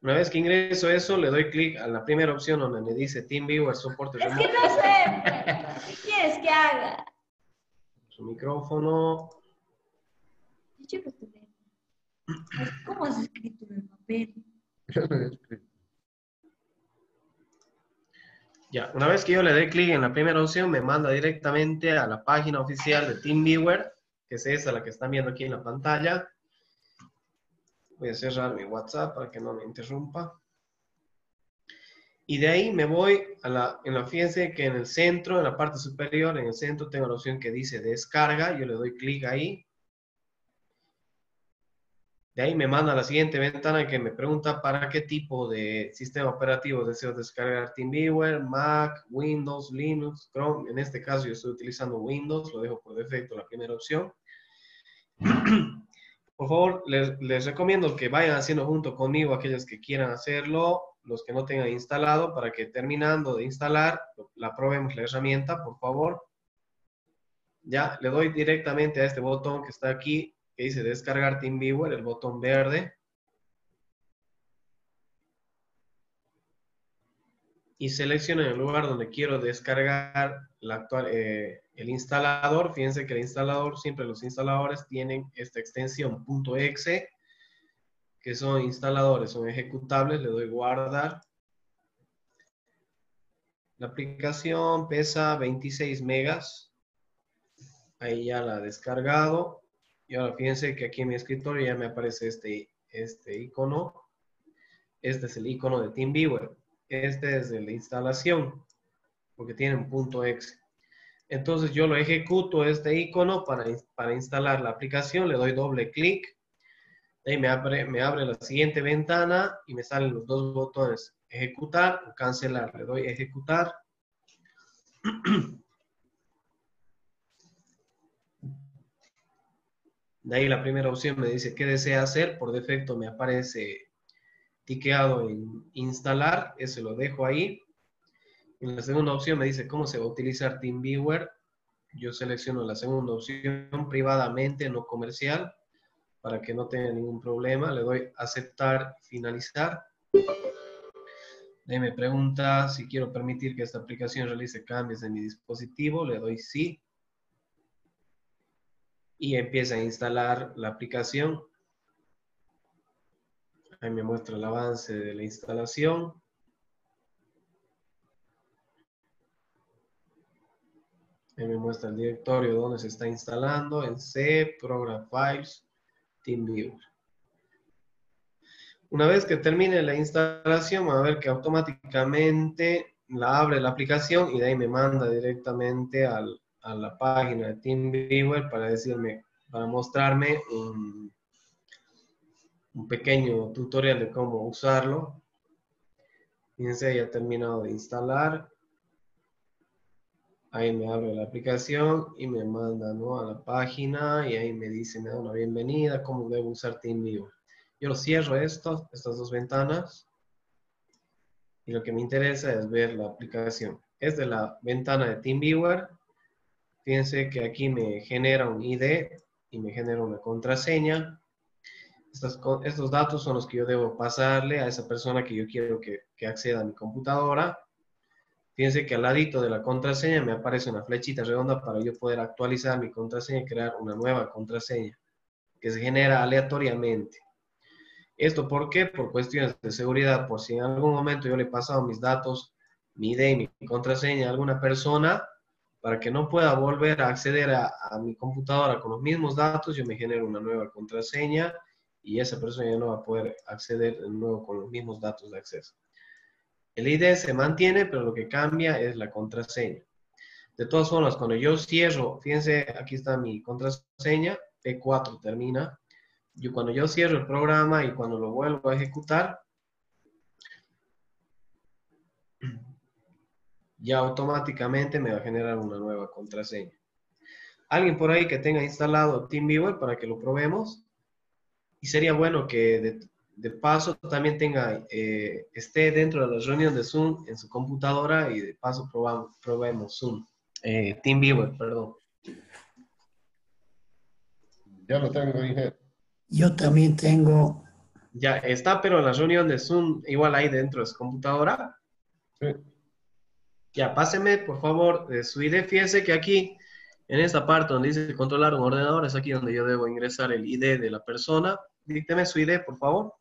S1: Una vez que ingreso eso, le doy clic a la primera opción donde me dice TeamViewer soporte
S12: remoto. Es que no sé. ¿Qué quieres que haga?
S1: Su micrófono.
S12: ¿Cómo has escrito en el papel?
S1: Ya, una vez que yo le dé clic en la primera opción, me manda directamente a la página oficial de TeamViewer, que es esa la que están viendo aquí en la pantalla. Voy a cerrar mi WhatsApp para que no me interrumpa. Y de ahí me voy a la, en la, fíjense que en el centro, en la parte superior, en el centro tengo la opción que dice descarga, yo le doy clic ahí de ahí me manda a la siguiente ventana que me pregunta para qué tipo de sistema operativo deseo descargar TeamViewer, Mac, Windows, Linux, Chrome. En este caso yo estoy utilizando Windows, lo dejo por defecto la primera opción. Por favor, les, recomiendo que vayan haciendo junto conmigo aquellos que quieran hacerlo, los que no tengan instalado, para que terminando de instalar, la probemos la herramienta, por favor. Ya, le doy directamente a este botón que está aquí que dice descargar TeamViewer, el botón verde. Y selecciono el lugar donde quiero descargar la actual, eh, el instalador. Fíjense que el instalador, siempre los instaladores tienen esta extensión .exe, que son instaladores, son ejecutables. Le doy guardar. La aplicación pesa 26 megas. Ahí ya la he descargado. Y ahora fíjense que aquí en mi escritorio ya me aparece este, este icono. Este es el icono de TeamViewer. Este es de instalación, porque tiene un punto exe. Entonces yo lo ejecuto este icono para, para instalar la aplicación, le doy doble clic. Ahí me abre, me abre la siguiente ventana y me salen los dos botones, ejecutar o cancelar. Le doy ejecutar. De ahí la primera opción me dice qué desea hacer. Por defecto me aparece tiqueado en instalar. Eso lo dejo ahí. En la segunda opción me dice cómo se va a utilizar TeamViewer. Yo selecciono la segunda opción privadamente, no comercial, para que no tenga ningún problema. Le doy aceptar, finalizar. Ahí me pregunta si quiero permitir que esta aplicación realice cambios en mi dispositivo. Le doy sí y empieza a instalar la aplicación. Ahí me muestra el avance de la instalación. Ahí me muestra el directorio donde se está instalando, en C, Program Files, TeamViewer. Una vez que termine la instalación, a ver que automáticamente la abre la aplicación y de ahí me manda directamente al, a la página de TeamViewer para decirme, para mostrarme un, un pequeño tutorial de cómo usarlo. Fíjense, ya he terminado de instalar. Ahí me abre la aplicación y me manda ¿no? a la página y ahí me dice, me da una bienvenida, cómo debo usar TeamViewer. Yo cierro esto, estas dos ventanas y lo que me interesa es ver la aplicación. Es de la ventana de TeamViewer Fíjense que aquí me genera un ID y me genera una contraseña. Estos, datos son los que yo debo pasarle a esa persona que yo quiero que, que acceda a mi computadora. Fíjense que al ladito de la contraseña me aparece una flechita redonda para yo poder actualizar mi contraseña y crear una nueva contraseña que se genera aleatoriamente. ¿Esto por qué? Por cuestiones de seguridad, por si en algún momento yo le he pasado mis datos, mi ID y mi contraseña a alguna persona, para que no pueda volver a acceder a, mi computadora con los mismos datos, yo me genero una nueva contraseña y esa persona ya no va a poder acceder de nuevo con los mismos datos de acceso. El ID se mantiene, pero lo que cambia es la contraseña. De todas formas, cuando yo cierro, fíjense, aquí está mi contraseña, P4 termina. Yo cuando yo cierro el programa y cuando lo vuelvo a ejecutar, ya automáticamente me va a generar una nueva contraseña. Alguien por ahí que tenga instalado TeamViewer para que lo probemos. Y sería bueno que de, paso también tenga, eh, esté dentro de la reunión de Zoom en su computadora y de paso probamos, probemos Zoom. Eh, TeamViewer, perdón.
S13: Ya lo tengo, Inge.
S14: Yo también tengo.
S1: Ya está, pero en la reunión de Zoom igual ahí dentro de su computadora. Sí. Ya, páseme, por favor, de su ID. Fíjense que aquí, en esta parte donde dice controlar un ordenador, es aquí donde yo debo ingresar el ID de la persona. Dícteme su ID, por favor.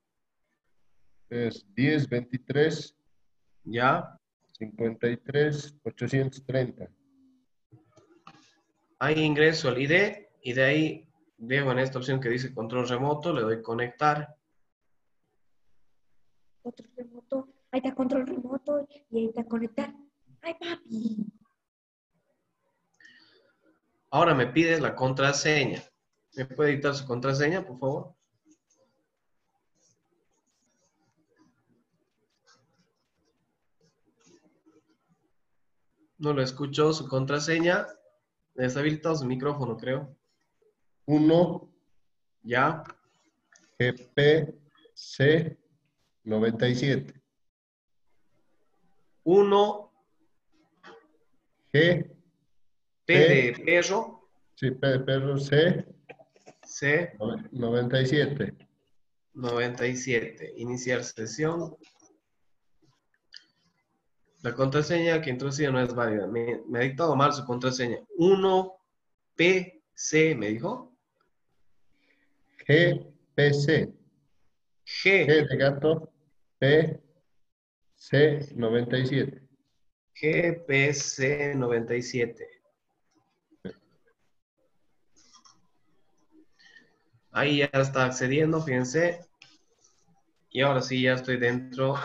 S13: Es 1023.
S1: Ya.
S13: 53 830.
S1: Ahí ingreso el ID y de ahí veo en esta opción que dice control remoto, le doy conectar.
S12: Control remoto, ahí está control remoto y ahí está conectar. Ay, papi.
S1: Ahora me pides la contraseña. ¿Me puede dictar su contraseña, por favor? No lo escucho. Su contraseña. Deshabilitado su micrófono, creo.
S13: Uno.
S1: Ya.
S13: GPC 97.
S1: Uno
S13: G.
S1: P, de perro.
S13: Sí, P de perro, C.
S1: C.
S13: 97.
S1: 97. Iniciar sesión. La contraseña que introducido no es válida. Me, me ha dictado mal su contraseña. 1PC, me dijo.
S13: GPC.
S1: G.
S13: G de gato. P.
S1: C97. GPC97. Ahí ya está accediendo, fíjense. Y ahora sí, ya estoy dentro.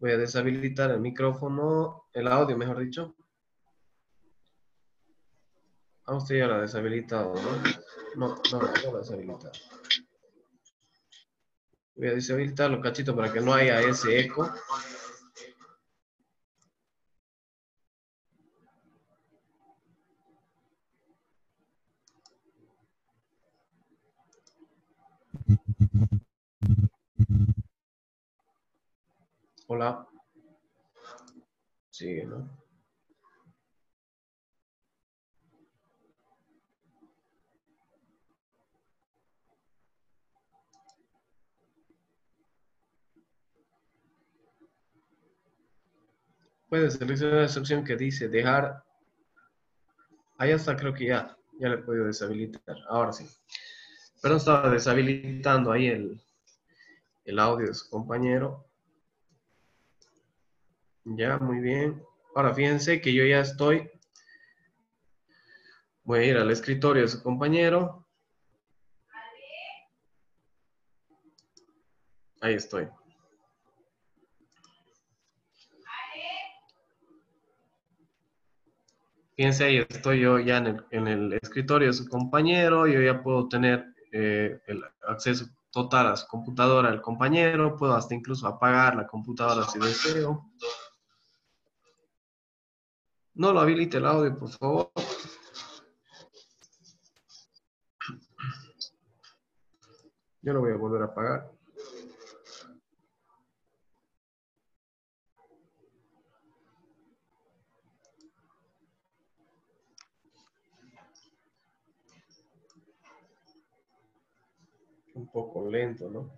S1: Voy a deshabilitar el micrófono, el audio, mejor dicho. Ah, usted ya lo ha deshabilitado, ¿no? No, no, no lo ha deshabilitado. Voy a deshabilitar los cachitos para que no haya ese eco. Hola. Sigue, ¿no? Puede seleccionar esa opción que dice dejar. Ahí está, creo que ya, ya le he podido deshabilitar. Ahora sí. Pero estaba deshabilitando ahí el, el audio de su compañero. Ya, muy bien. Ahora fíjense que yo ya estoy. Voy a ir al escritorio de su compañero. Ahí estoy. Fíjense, ahí estoy yo ya en el, escritorio de su compañero. Yo ya puedo tener eh, el acceso su computadora del compañero, puedo hasta incluso apagar la computadora si deseo. No lo habilite el audio, por favor. Yo lo voy a volver a apagar. Un poco lento, ¿no?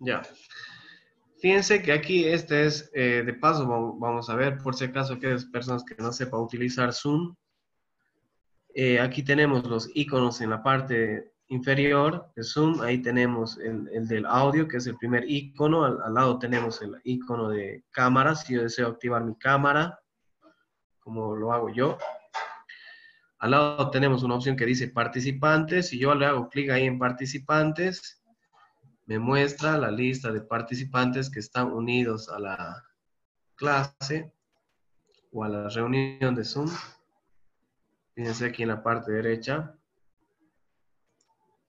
S1: Ya. Fíjense que aquí este es, eh, de paso vamos a ver por si acaso aquellas personas que no sepan utilizar Zoom. Eh, aquí tenemos los iconos en la parte inferior de Zoom. Ahí tenemos el, del audio, que es el primer icono. Al, lado tenemos el icono de cámara, si yo deseo activar mi cámara, como lo hago yo. Al lado tenemos una opción que dice participantes. Si yo le hago clic ahí en participantes, me muestra la lista de participantes que están unidos a la clase o a la reunión de Zoom. Fíjense aquí en la parte derecha.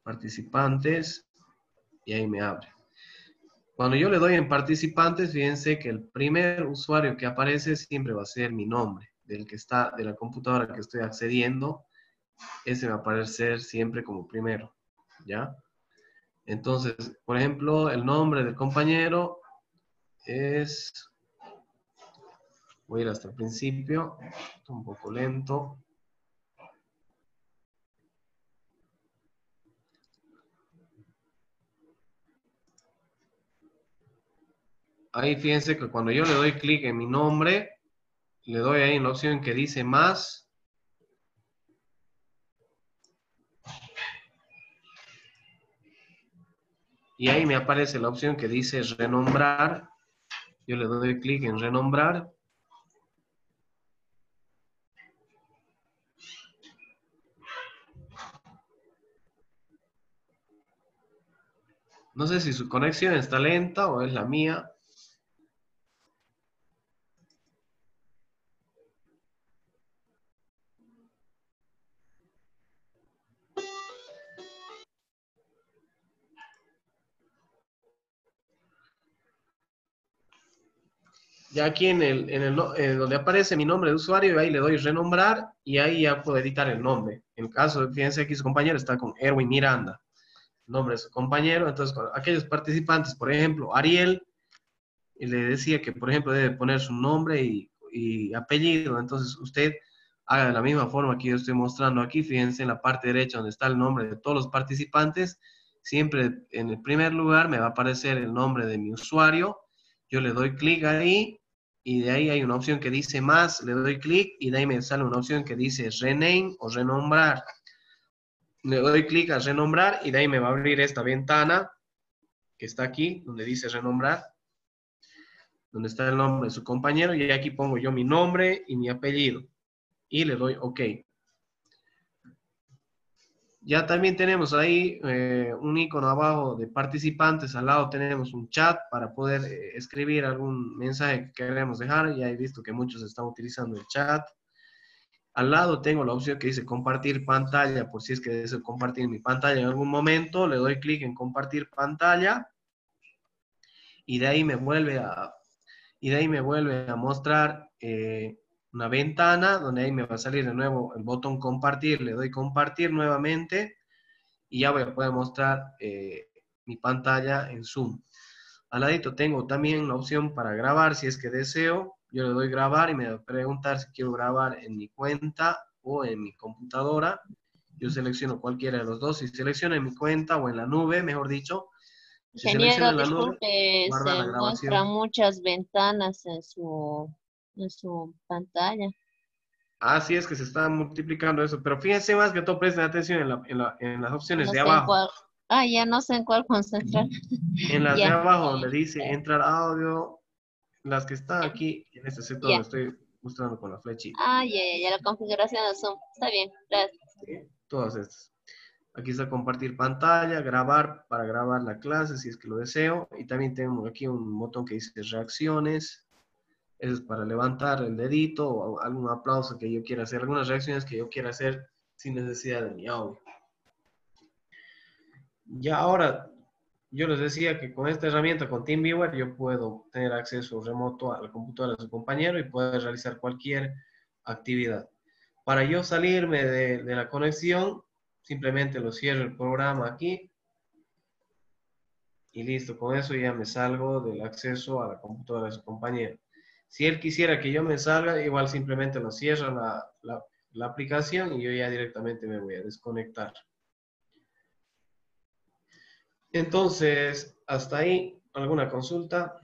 S1: Participantes. Y ahí me abre. Cuando yo le doy en participantes, fíjense que el primer usuario que aparece siempre va a ser mi nombre, del que está, de la computadora que estoy accediendo. Ese va a aparecer siempre como primero. ¿Ya? Entonces, por ejemplo, el nombre del compañero es, voy a ir hasta el principio, un poco lento. Ahí fíjense que cuando yo le doy clic en mi nombre, le doy ahí en la opción que dice más, y ahí me aparece la opción que dice renombrar. Yo le doy clic en renombrar. No sé si su conexión está lenta o es la mía. Aquí en el, el donde aparece mi nombre de usuario, ahí le doy renombrar y ahí ya puedo editar el nombre. En el caso, fíjense aquí su compañero está con Erwin Miranda, nombre de su compañero. Entonces, aquellos participantes, por ejemplo, Ariel, y le decía que, por ejemplo, debe poner su nombre y, y apellido. Entonces, usted haga de la misma forma que yo estoy mostrando aquí. Fíjense en la parte derecha donde está el nombre de todos los participantes. Siempre en el primer lugar me va a aparecer el nombre de mi usuario. Yo le doy clic ahí y de ahí hay una opción que dice más, le doy clic y de ahí me sale una opción que dice rename o renombrar. Le doy clic a renombrar y de ahí me va a abrir esta ventana que está aquí, donde dice renombrar, donde está el nombre de su compañero y aquí pongo yo mi nombre y mi apellido y le doy OK. Ya también tenemos ahí eh, un icono abajo de participantes, al lado tenemos un chat para poder eh, escribir algún mensaje que queremos dejar, ya he visto que muchos están utilizando el chat. Al lado tengo la opción que dice compartir pantalla, por si es que deseo compartir mi pantalla en algún momento, le doy clic en compartir pantalla. Y de ahí me vuelve a, y de ahí me vuelve a mostrar eh, una ventana donde ahí me va a salir de nuevo el botón compartir, le doy compartir nuevamente y ya voy a poder mostrar eh, mi pantalla en Zoom. Al ladito tengo también la opción para grabar si es que deseo. Yo le doy grabar y me va a preguntar si quiero grabar en mi cuenta o en mi computadora. Yo selecciono cualquiera de los dos. Si selecciono en mi cuenta o en la nube, mejor dicho.
S15: Ingeniero, disculpe, se muestran muchas ventanas en su en su pantalla.
S1: Así es que se está multiplicando eso, pero fíjense más que todo presten atención en, la, en, la, en las opciones de abajo.
S15: ah, ya no sé en cuál concentrar.
S1: En las de abajo, donde dice entrar audio, las que están aquí, en este sector, estoy mostrando con la flechita.
S15: Ah, ya, ya, ya, la configuración de Zoom. Está bien, gracias.
S1: Todas estas. Aquí está compartir pantalla, grabar para grabar la clase si es que lo deseo. Y también tenemos aquí un botón que dice reacciones es para levantar el dedito o algún aplauso que yo quiera hacer, algunas reacciones que yo quiera hacer sin necesidad de mi audio. Ya ahora, yo les decía que con esta herramienta, con TeamViewer, yo puedo tener acceso remoto a la computadora de su compañero y poder realizar cualquier actividad. Para yo salirme de, de la conexión, simplemente lo cierro el programa aquí. Y listo, con eso ya me salgo del acceso a la computadora de su compañero. Si él quisiera que yo me salga, igual simplemente lo cierra la, la aplicación y yo ya directamente me voy a desconectar. Entonces, hasta ahí, ¿alguna consulta?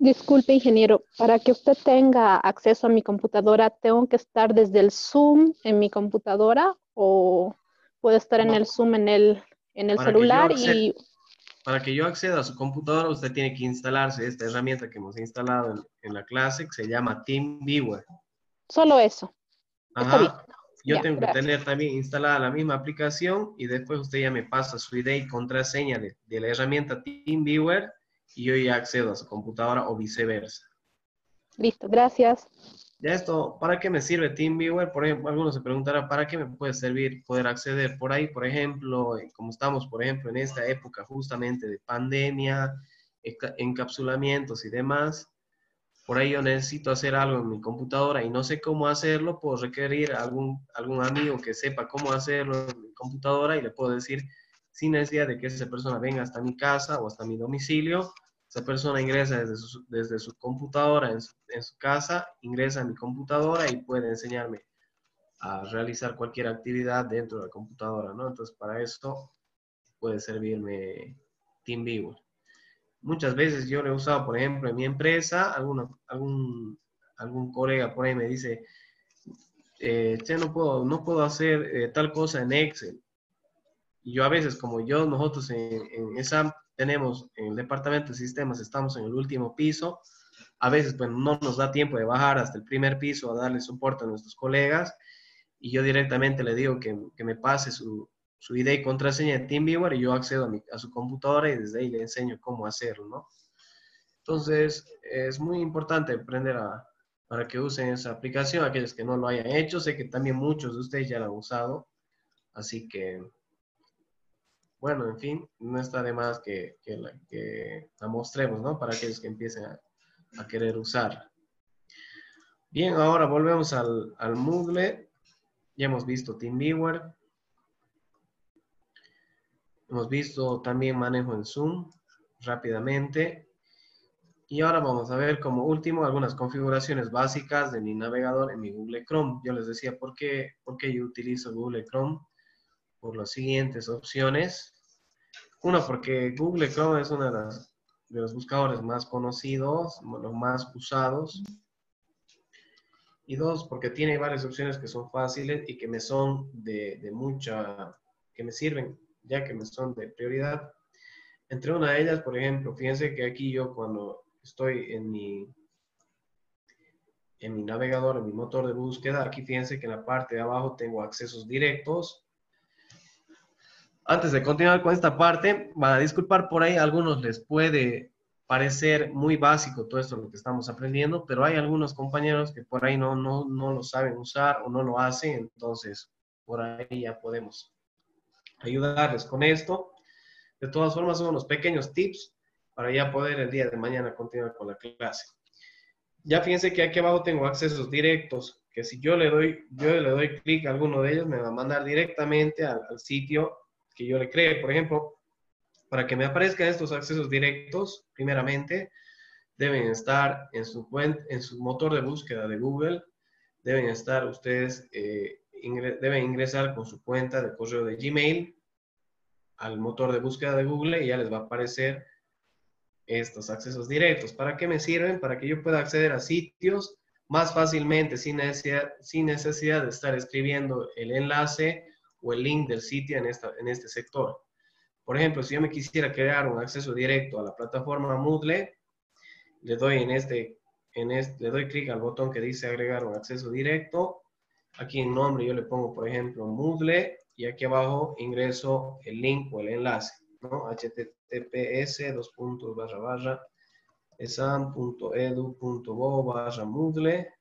S8: Disculpe, ingeniero, para que usted tenga acceso a mi computadora, ¿tengo que estar desde el Zoom en mi computadora o puedo estar en el Zoom en el, en el celular y...
S1: Para que yo acceda a su computadora, usted tiene que instalarse esta herramienta que hemos instalado en, la clase, que se llama TeamViewer.
S8: Solo eso.
S1: Ajá. Yo tengo que tener también instalada la misma aplicación y después usted ya me pasa su ID y contraseña de, de la herramienta TeamViewer y yo ya accedo a su computadora o viceversa.
S8: Listo, gracias.
S1: Ya esto, ¿para qué me sirve TeamViewer? Por ejemplo, algunos se preguntarán, ¿para qué me puede servir poder acceder por ahí? Por ejemplo, eh, como estamos, por ejemplo, en esta época justamente de pandemia, encapsulamientos y demás, por ahí yo necesito hacer algo en mi computadora y no sé cómo hacerlo, puedo requerir a algún, algún amigo que sepa cómo hacerlo en mi computadora y le puedo decir, sin necesidad de que esa persona venga hasta mi casa o hasta mi domicilio, esa persona ingresa desde su, desde su computadora en su, en su, casa, ingresa a mi computadora y puede enseñarme a realizar cualquier actividad dentro de la computadora, ¿no? Entonces, para esto puede servirme TeamViewer. Muchas veces yo lo he usado, por ejemplo, en mi empresa, algún, algún colega por ahí me dice, eh, no puedo, no puedo hacer eh, tal cosa en Excel. Y yo a veces, como yo, nosotros en, en esa tenemos en el departamento de sistemas, estamos en el último piso. A veces pues no nos da tiempo de bajar hasta el primer piso a darle soporte a nuestros colegas y yo directamente le digo que, que me pase su, su, ID y contraseña de TeamViewer y yo accedo a, mi, a, su computadora y desde ahí le enseño cómo hacerlo, ¿no? Entonces, es muy importante aprender a, para que usen esa aplicación, aquellos que no lo hayan hecho, sé que también muchos de ustedes ya la han usado, así que bueno, en fin, no está de más que, la, mostremos, ¿no? Para aquellos que empiecen a, querer usar. Bien, ahora volvemos al, al Moodle. Ya hemos visto TeamViewer. Hemos visto también manejo en Zoom rápidamente. Y ahora vamos a ver como último algunas configuraciones básicas de mi navegador en mi Google Chrome. Yo les decía por qué, por qué yo utilizo Google Chrome. Por las siguientes opciones. Uno, porque Google Chrome es uno de, los buscadores más conocidos, los más usados. Y dos, porque tiene varias opciones que son fáciles y que me son de, de mucha, que me sirven, ya que me son de prioridad. Entre una de ellas, por ejemplo, fíjense que aquí yo cuando estoy en mi, en mi navegador, en mi motor de búsqueda, aquí fíjense que en la parte de abajo tengo accesos directos antes de continuar con esta parte, van a disculpar por ahí, a algunos les puede parecer muy básico todo esto lo que estamos aprendiendo, pero hay algunos compañeros que por ahí no, no, no lo saben usar o no lo hacen, entonces por ahí ya podemos ayudarles con esto. De todas formas, son unos pequeños tips para ya poder el día de mañana continuar con la clase. Ya fíjense que aquí abajo tengo accesos directos, que si yo le doy, yo le doy clic a alguno de ellos, me va a mandar directamente al, al sitio que yo le cree. Por ejemplo, para que me aparezcan estos accesos directos, primeramente, deben estar en su, en su motor de búsqueda de Google, deben estar ustedes, eh, deben ingresar con su cuenta de correo de Gmail al motor de búsqueda de Google y ya les va a aparecer estos accesos directos. ¿Para qué me sirven? Para que yo pueda acceder a sitios más fácilmente sin necesidad, sin necesidad de estar escribiendo el enlace o el link del sitio en, esta, en este sector. Por ejemplo, si yo me quisiera crear un acceso directo a la plataforma Moodle, le doy en este, en este, le doy clic al botón que dice agregar un acceso directo. Aquí en nombre yo le pongo, por ejemplo, Moodle y aquí abajo ingreso el link o el enlace, ¿no? https dos puntos barra barra exam.edu.bo barra Moodle.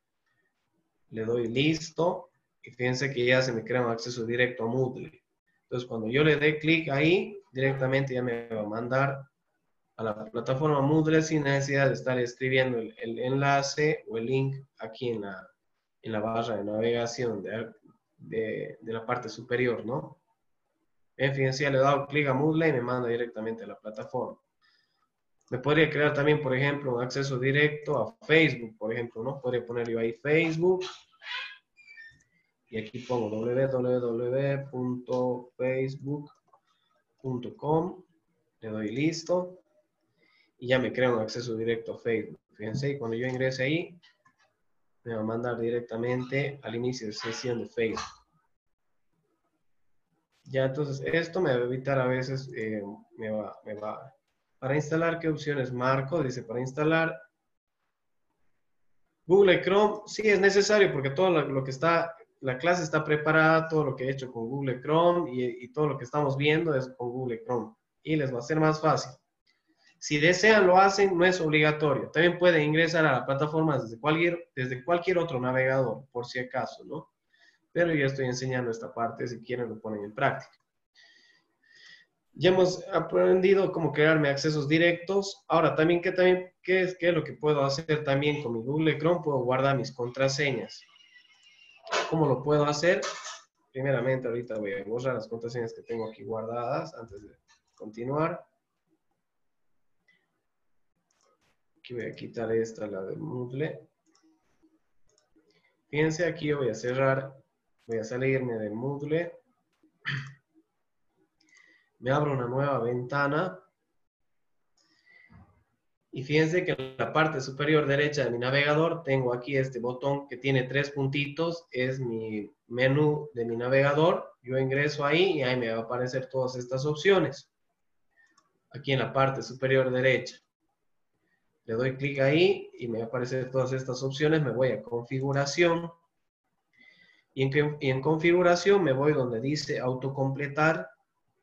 S1: Le doy listo y fíjense que ya se me crea un acceso directo a Moodle. Entonces, cuando yo le dé clic ahí, directamente ya me va a mandar a la plataforma Moodle sin necesidad de estar escribiendo el, enlace o el link aquí en la, en la barra de navegación de, de, de la parte superior, ¿no? En fíjense, ya le he dado clic a Moodle y me manda directamente a la plataforma. Me podría crear también, por ejemplo, un acceso directo a Facebook, por ejemplo, ¿no? Podría poner yo ahí Facebook. Y aquí pongo www.facebook.com. Le doy listo. Y ya me crea un acceso directo a Facebook. Fíjense, y cuando yo ingrese ahí, me va a mandar directamente al inicio de sesión de Facebook. Ya, entonces, esto me va a evitar a veces, eh, me, va, me va para instalar, ¿qué opciones marco? Dice, para instalar Google Chrome, sí es necesario porque todo lo, que está, la clase está preparada, todo lo que he hecho con Google Chrome y, todo lo que estamos viendo es con Google Chrome. Y les va a ser más fácil. Si desean, lo hacen, no es obligatorio. También pueden ingresar a la plataforma desde cualquier, desde cualquier otro navegador, por si acaso, ¿no? Pero yo estoy enseñando esta parte, si quieren lo ponen en práctica. Ya hemos aprendido cómo crearme accesos directos. Ahora, también, ¿qué, también, qué, es, ¿qué es lo que puedo hacer también con mi Google Chrome? Puedo guardar mis contraseñas. ¿Cómo lo puedo hacer? Primeramente, ahorita voy a borrar las contraseñas que tengo aquí guardadas antes de continuar. Aquí voy a quitar esta, la de Moodle. Fíjense, aquí voy a cerrar, voy a salirme de Moodle me abro una nueva ventana y fíjense que en la parte superior derecha de mi navegador tengo aquí este botón que tiene tres puntitos, es mi menú de mi navegador. Yo ingreso ahí y ahí me va a aparecer todas estas opciones. Aquí en la parte superior derecha. Le doy clic ahí y me va a aparecer todas estas opciones. Me voy a configuración. Y en, y en configuración me voy donde dice autocompletar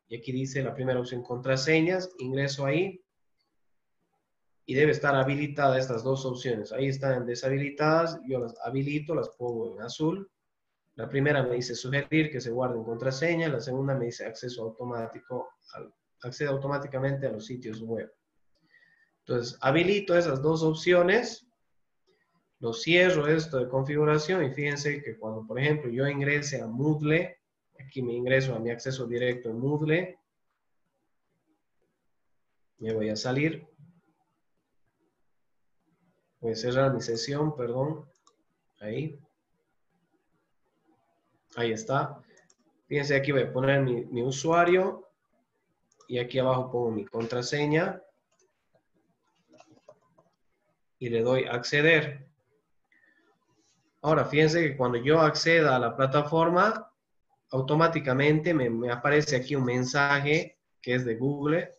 S1: y aquí dice la primera opción, contraseñas, ingreso ahí. Y debe estar habilitada estas dos opciones. Ahí están deshabilitadas, yo las habilito, las pongo en azul. La primera me dice sugerir que se guarden contraseñas, la segunda me dice acceso automático, accede automáticamente a los sitios web. Entonces, habilito esas dos opciones, lo cierro esto de configuración y fíjense que cuando, por ejemplo, yo ingrese a Moodle, Aquí me ingreso a mi acceso directo en Moodle. Me voy a salir. Voy a cerrar mi sesión, perdón. Ahí. Ahí está. Fíjense, aquí voy a poner mi, usuario. Y aquí abajo pongo mi contraseña. Y le doy acceder. Ahora, fíjense que cuando yo acceda a la plataforma, automáticamente me, aparece aquí un mensaje que es de Google.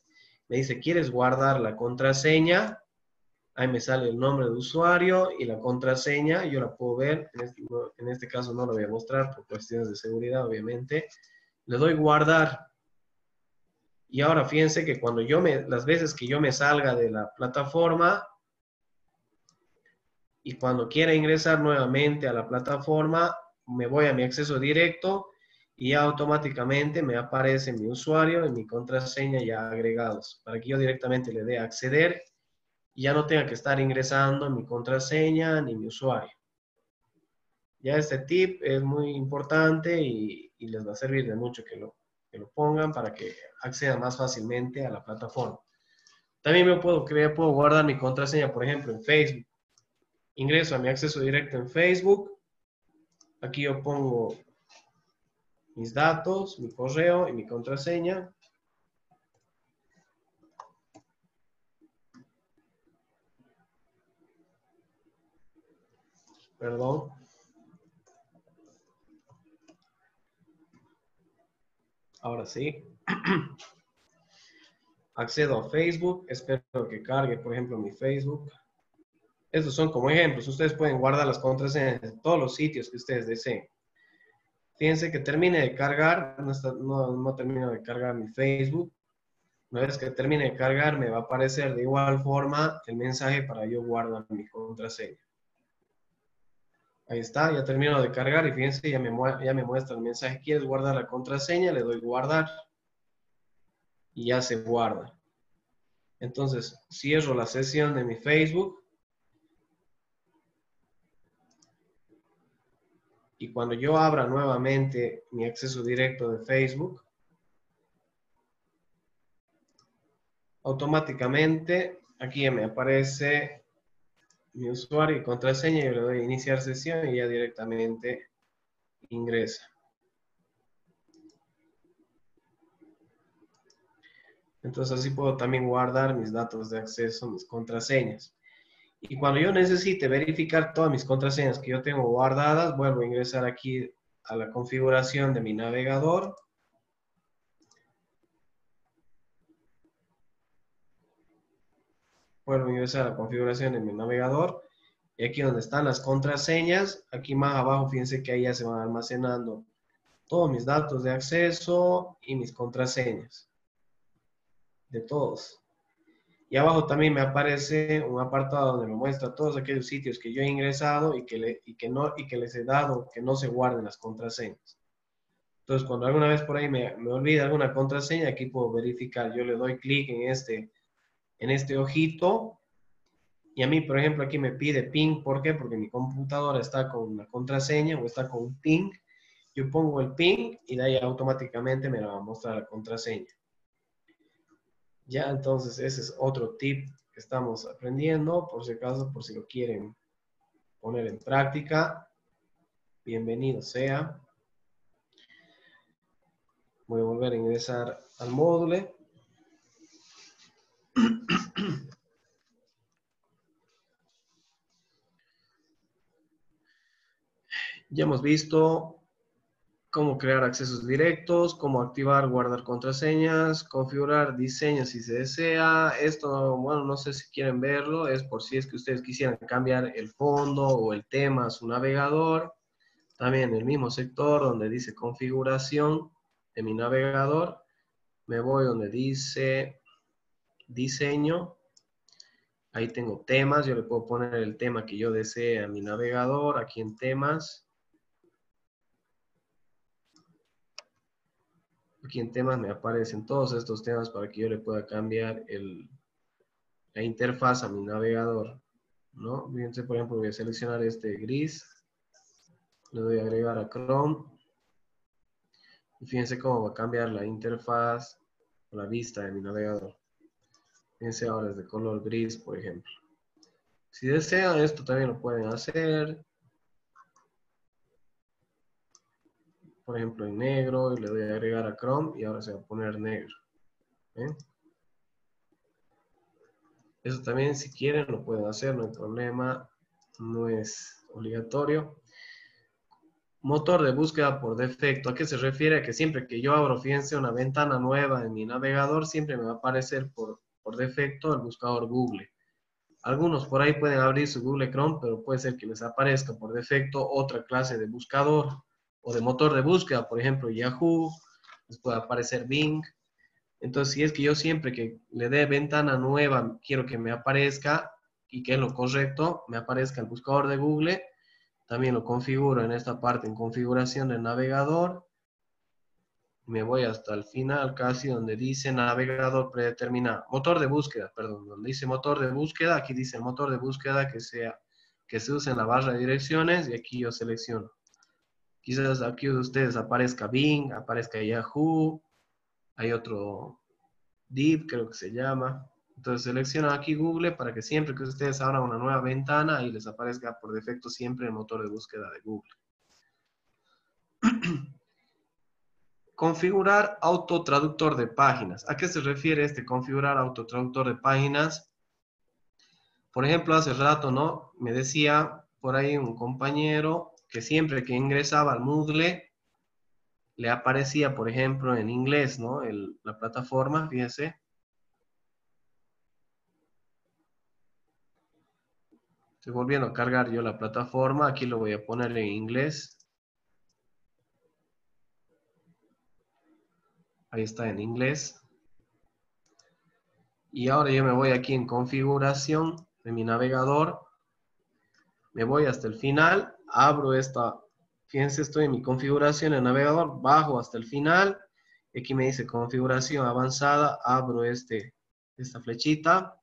S1: Me dice, ¿quieres guardar la contraseña? Ahí me sale el nombre de usuario y la contraseña. Yo la puedo ver. En este, en este caso no lo voy a mostrar por cuestiones de seguridad, obviamente. Le doy guardar. Y ahora fíjense que cuando yo me, las veces que yo me salga de la plataforma y cuando quiera ingresar nuevamente a la plataforma, me voy a mi acceso directo y automáticamente me aparece mi usuario y mi contraseña ya agregados para que yo directamente le dé acceder y ya no tenga que estar ingresando mi contraseña ni mi usuario. Ya este tip es muy importante y, les va a servir de mucho que lo, que lo pongan para que accedan más fácilmente a la plataforma. También me puedo crear, puedo guardar mi contraseña, por ejemplo, en Facebook. Ingreso a mi acceso directo en Facebook. Aquí yo pongo mis datos, mi correo y mi contraseña. Perdón. Ahora sí. Accedo a Facebook. Espero que cargue, por ejemplo, mi Facebook. Estos son como ejemplos. Ustedes pueden guardar las contraseñas en todos los sitios que ustedes deseen. Fíjense que termine de cargar, no, no, termino de cargar mi Facebook. Una vez que termine de cargar, me va a aparecer de igual forma el mensaje para yo guardar mi contraseña. Ahí está, ya termino de cargar y fíjense, ya me, muestra el mensaje. ¿Quieres guardar la contraseña? Le doy guardar y ya se guarda. Entonces, cierro la sesión de mi Facebook. Y cuando yo abra nuevamente mi acceso directo de Facebook, automáticamente aquí me aparece mi usuario y contraseña, yo le doy a iniciar sesión y ya directamente ingresa. Entonces así puedo también guardar mis datos de acceso, mis contraseñas. Y cuando yo necesite verificar todas mis contraseñas que yo tengo guardadas, vuelvo a ingresar aquí a la configuración de mi navegador vuelvo ingresar a la configuración en mi navegador. Y aquí donde están las contraseñas, aquí más abajo, fíjense que ahí ya se van almacenando todos mis datos de acceso y mis contraseñas. De todos. Y abajo también me aparece un apartado donde me muestra todos aquellos sitios que yo he ingresado y que, y que, no, y que les he dado que no se guarden las contraseñas. Entonces, cuando alguna vez por ahí me, me olvida alguna contraseña, aquí puedo verificar. Yo le doy clic en este en este ojito. Y a mí, por ejemplo, aquí me pide ping. ¿Por qué? Porque mi computadora está con una contraseña o está con un ping. Yo pongo el ping y de ahí automáticamente me va a mostrar la contraseña. Ya, entonces ese es otro tip que estamos aprendiendo. Por si acaso, por si lo quieren poner en práctica. Bienvenido sea. Voy a volver a ingresar al módulo. Ya hemos visto cómo crear accesos directos, cómo activar, guardar contraseñas, configurar diseños si se desea. Esto, bueno, no sé si quieren verlo, es por si es que ustedes quisieran cambiar el fondo o el tema a su navegador. También el mismo sector donde dice configuración de mi navegador, me voy donde dice diseño. Ahí tengo temas, yo le puedo poner el tema que yo desee a mi navegador, aquí en temas. Aquí en temas me aparecen todos estos temas para que yo le pueda cambiar el, la interfaz a mi navegador. ¿no? Fíjense, por ejemplo, voy a seleccionar este gris. Le doy a agregar a Chrome. Y fíjense cómo va a cambiar la interfaz o la vista de mi navegador. Fíjense ahora es de color gris, por ejemplo. Si desean, esto también lo pueden hacer. Por ejemplo, en negro y le doy a agregar a Chrome y ahora se va a poner negro. Eso también si quieren lo pueden hacer, no hay problema, no es obligatorio. Motor de búsqueda por defecto, ¿a qué se refiere? A que siempre que yo abro, fíjense, una ventana nueva en mi navegador, siempre me va a aparecer por, por defecto el buscador Google. Algunos por ahí pueden abrir su Google Chrome, pero puede ser que les aparezca por defecto otra clase de buscador o de motor de búsqueda, por ejemplo, Yahoo, les puede aparecer Bing. Entonces, si es que yo siempre que le dé ventana nueva, quiero que me aparezca y que es lo correcto, me aparezca el buscador de Google, también lo configuro en esta parte en configuración del navegador. Me voy hasta el final casi donde dice navegador predeterminado, motor de búsqueda, perdón, donde dice motor de búsqueda, aquí dice motor de búsqueda que sea que se use en la barra de direcciones y aquí yo selecciono. Quizás aquí de ustedes aparezca Bing, aparezca Yahoo, hay otro Deep, creo que se llama. Entonces seleccionan aquí Google para que siempre que ustedes abran una nueva ventana, ahí les aparezca por defecto siempre el motor de búsqueda de Google. configurar autotraductor de páginas. ¿A qué se refiere este configurar autotraductor de páginas? Por ejemplo, hace rato, ¿no? Me decía por ahí un compañero que siempre que ingresaba al Moodle le aparecía, por ejemplo, en inglés, ¿no? la plataforma, fíjense. Estoy volviendo a cargar yo la plataforma. Aquí lo voy a poner en inglés. Ahí está en inglés. Y ahora yo me voy aquí en configuración de mi navegador. Me voy hasta el final abro esta, fíjense, estoy en mi configuración en navegador, bajo hasta el final, aquí me dice configuración avanzada, abro este, esta flechita,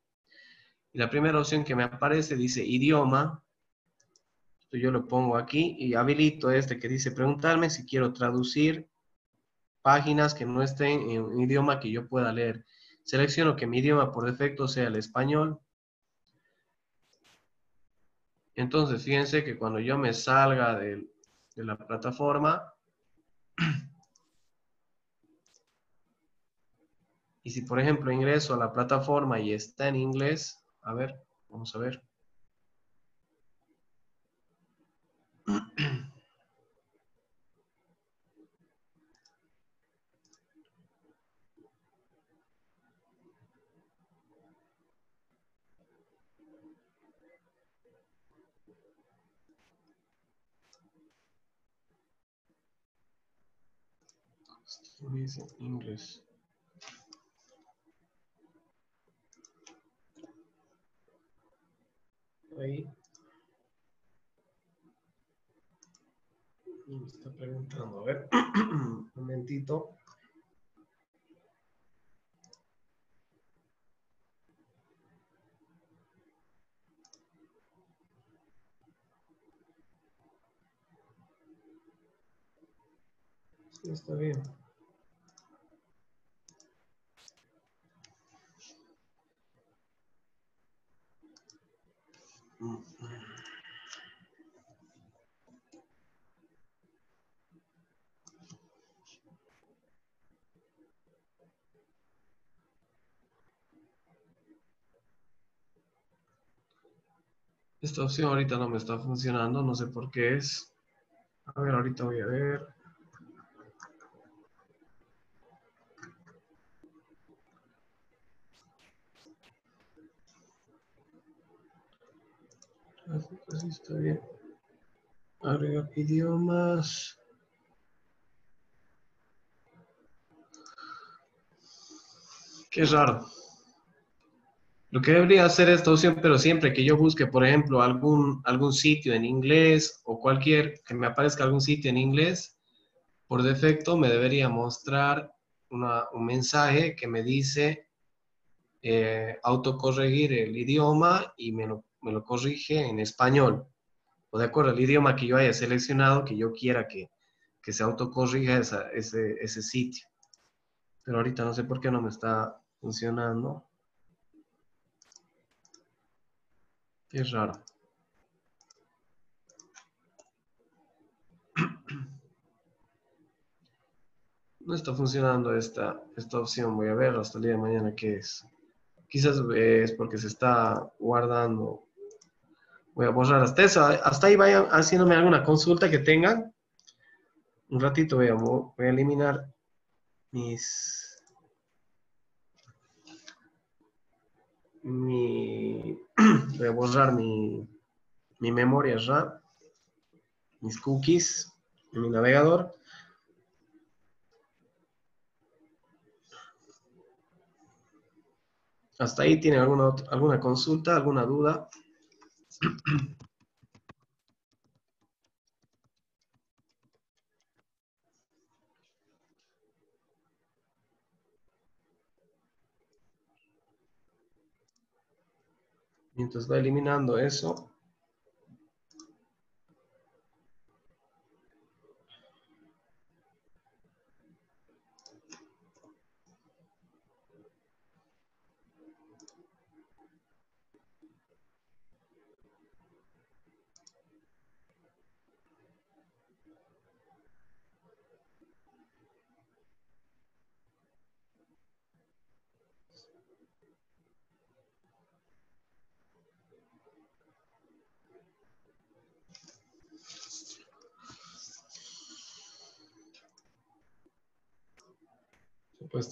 S1: y la primera opción que me aparece dice idioma, yo lo pongo aquí y habilito este que dice preguntarme si quiero traducir páginas que no estén en un idioma que yo pueda leer. Selecciono que mi idioma por defecto sea el español. Entonces, fíjense que cuando yo me salga de, la plataforma, y si por ejemplo ingreso a la plataforma y está en inglés, a ver, vamos a ver. English. Ahí. Me está preguntando, a ver, un momentito. Está bien. Esta opción ahorita no me está funcionando, no sé por qué es. A ver, ahorita voy a ver. Así está bien. Agregar idiomas. Qué raro. Lo que debería hacer esta opción, pero siempre que yo busque, por ejemplo, algún, algún sitio en inglés o cualquier, que me aparezca algún sitio en inglés, por defecto me debería mostrar un mensaje que me dice eh, autocorregir el idioma y me lo, me lo, corrige en español. O de acuerdo al idioma que yo haya seleccionado, que yo quiera que, que se autocorrija ese, ese sitio. Pero ahorita no sé por qué no me está funcionando. Qué raro. No está funcionando esta, esta opción. Voy a ver hasta el día de mañana qué es. Quizás es porque se está guardando. Voy a borrar hasta eso. Hasta ahí vayan haciéndome alguna consulta que tengan. Un ratito voy a, voy a eliminar mis mi, voy a borrar mi, mi memoria RAM, mis cookies en mi navegador. Hasta ahí tienen alguna, alguna consulta, alguna duda. Mientras va eliminando eso,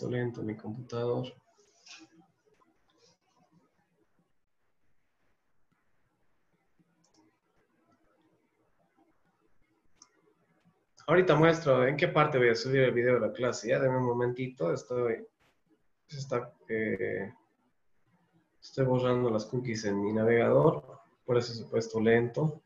S1: lento mi computador. Ahorita muestro en qué parte voy a subir el video de la clase. Ya, un momentito. Estoy, está, eh, estoy borrando las cookies en mi navegador. Por eso se puesto lento.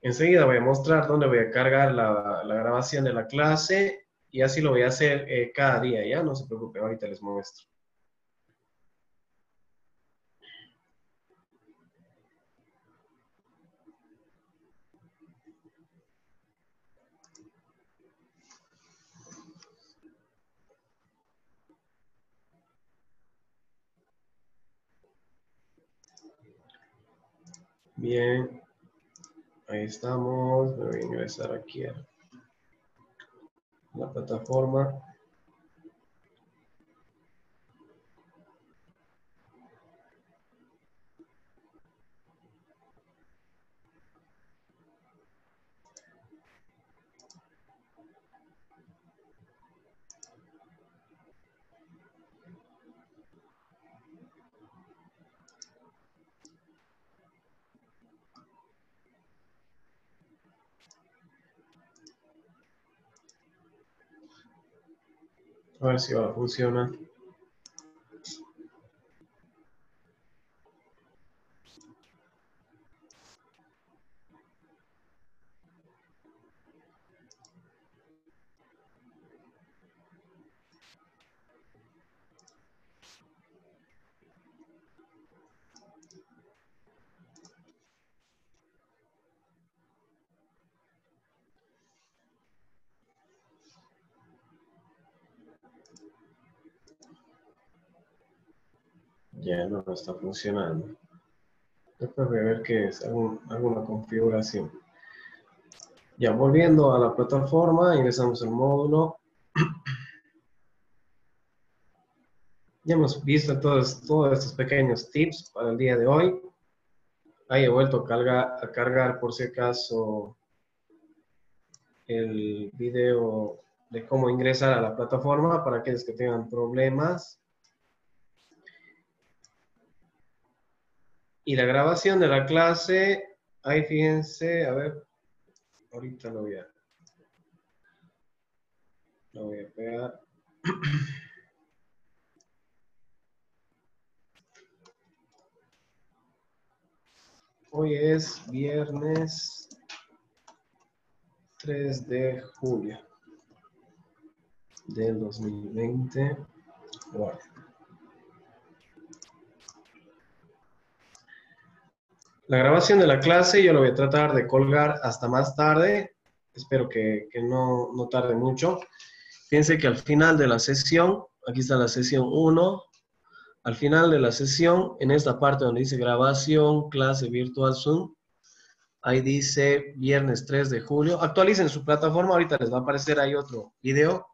S1: Enseguida voy a mostrar dónde voy a cargar la, grabación de la clase y así lo voy a hacer eh, cada día, ¿ya? No se preocupen, ahorita les muestro. Bien, ahí estamos. Me voy a ingresar aquí a la plataforma. A ver si va, funciona. Ya no está funcionando. Después voy a ver qué es, alguna configuración. Ya, volviendo a la plataforma, ingresamos al módulo. Ya hemos visto todos, todos estos pequeños tips para el día de hoy. Ahí he vuelto a, a cargar por si acaso el video de cómo ingresar a la plataforma para aquellos que tengan problemas. Y la grabación de la clase, ahí fíjense, a ver, ahorita lo voy a, lo voy a pegar. Hoy es viernes 3 de julio del 2020. Bueno. La grabación de la clase yo lo voy a tratar de colgar hasta más tarde. Espero que, no, no, tarde mucho. Fíjense que al final de la sesión, aquí está la sesión 1, al final de la sesión, en esta parte donde dice grabación, clase virtual Zoom, ahí dice viernes 3 de julio. Actualicen su plataforma, ahorita les va a aparecer ahí otro video.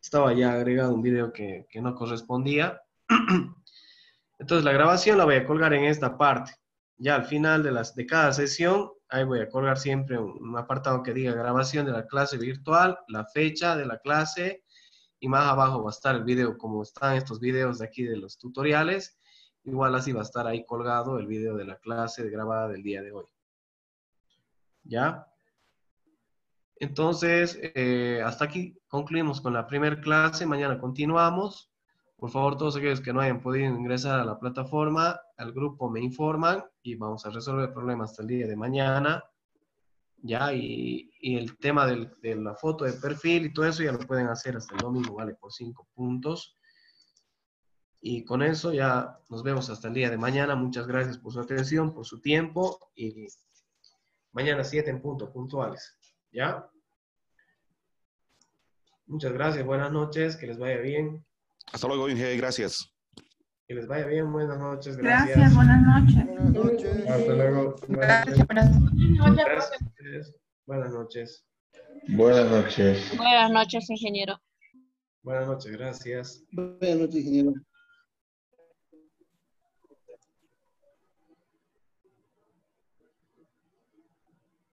S1: Estaba ya agregado un video que, que no correspondía. Entonces la grabación la voy a colgar en esta parte ya al final de, las, de cada sesión, ahí voy a colgar siempre un, apartado que diga grabación de la clase virtual, la fecha de la clase y más abajo va a estar el video como están estos videos de aquí de los tutoriales. Igual así va a estar ahí colgado el video de la clase grabada del día de hoy. ¿Ya? Entonces, eh, hasta aquí concluimos con la primera clase. Mañana continuamos. Por favor, todos aquellos que no hayan podido ingresar a la plataforma, al grupo me informan y vamos a resolver el problema hasta el día de mañana. Ya, y, el tema de la foto de perfil y todo eso ya lo pueden hacer hasta el domingo, ¿vale? Por cinco puntos. Y con eso ya nos vemos hasta el día de mañana. Muchas gracias por su atención, por su tiempo y mañana siete en punto puntuales. ¿Ya? Muchas gracias, buenas noches, que les vaya bien.
S16: Hasta luego, Inge, gracias.
S1: Que les vaya bien, buenas noches, gracias.
S3: Gracias, buenas noches.
S13: Buenas noches. Hasta luego.
S3: Gracias, buenas
S1: noches. Buenas noches.
S13: Buenas noches.
S15: Buenas noches, ingeniero.
S1: Buenas noches, gracias.
S5: Buenas noches, ingeniero.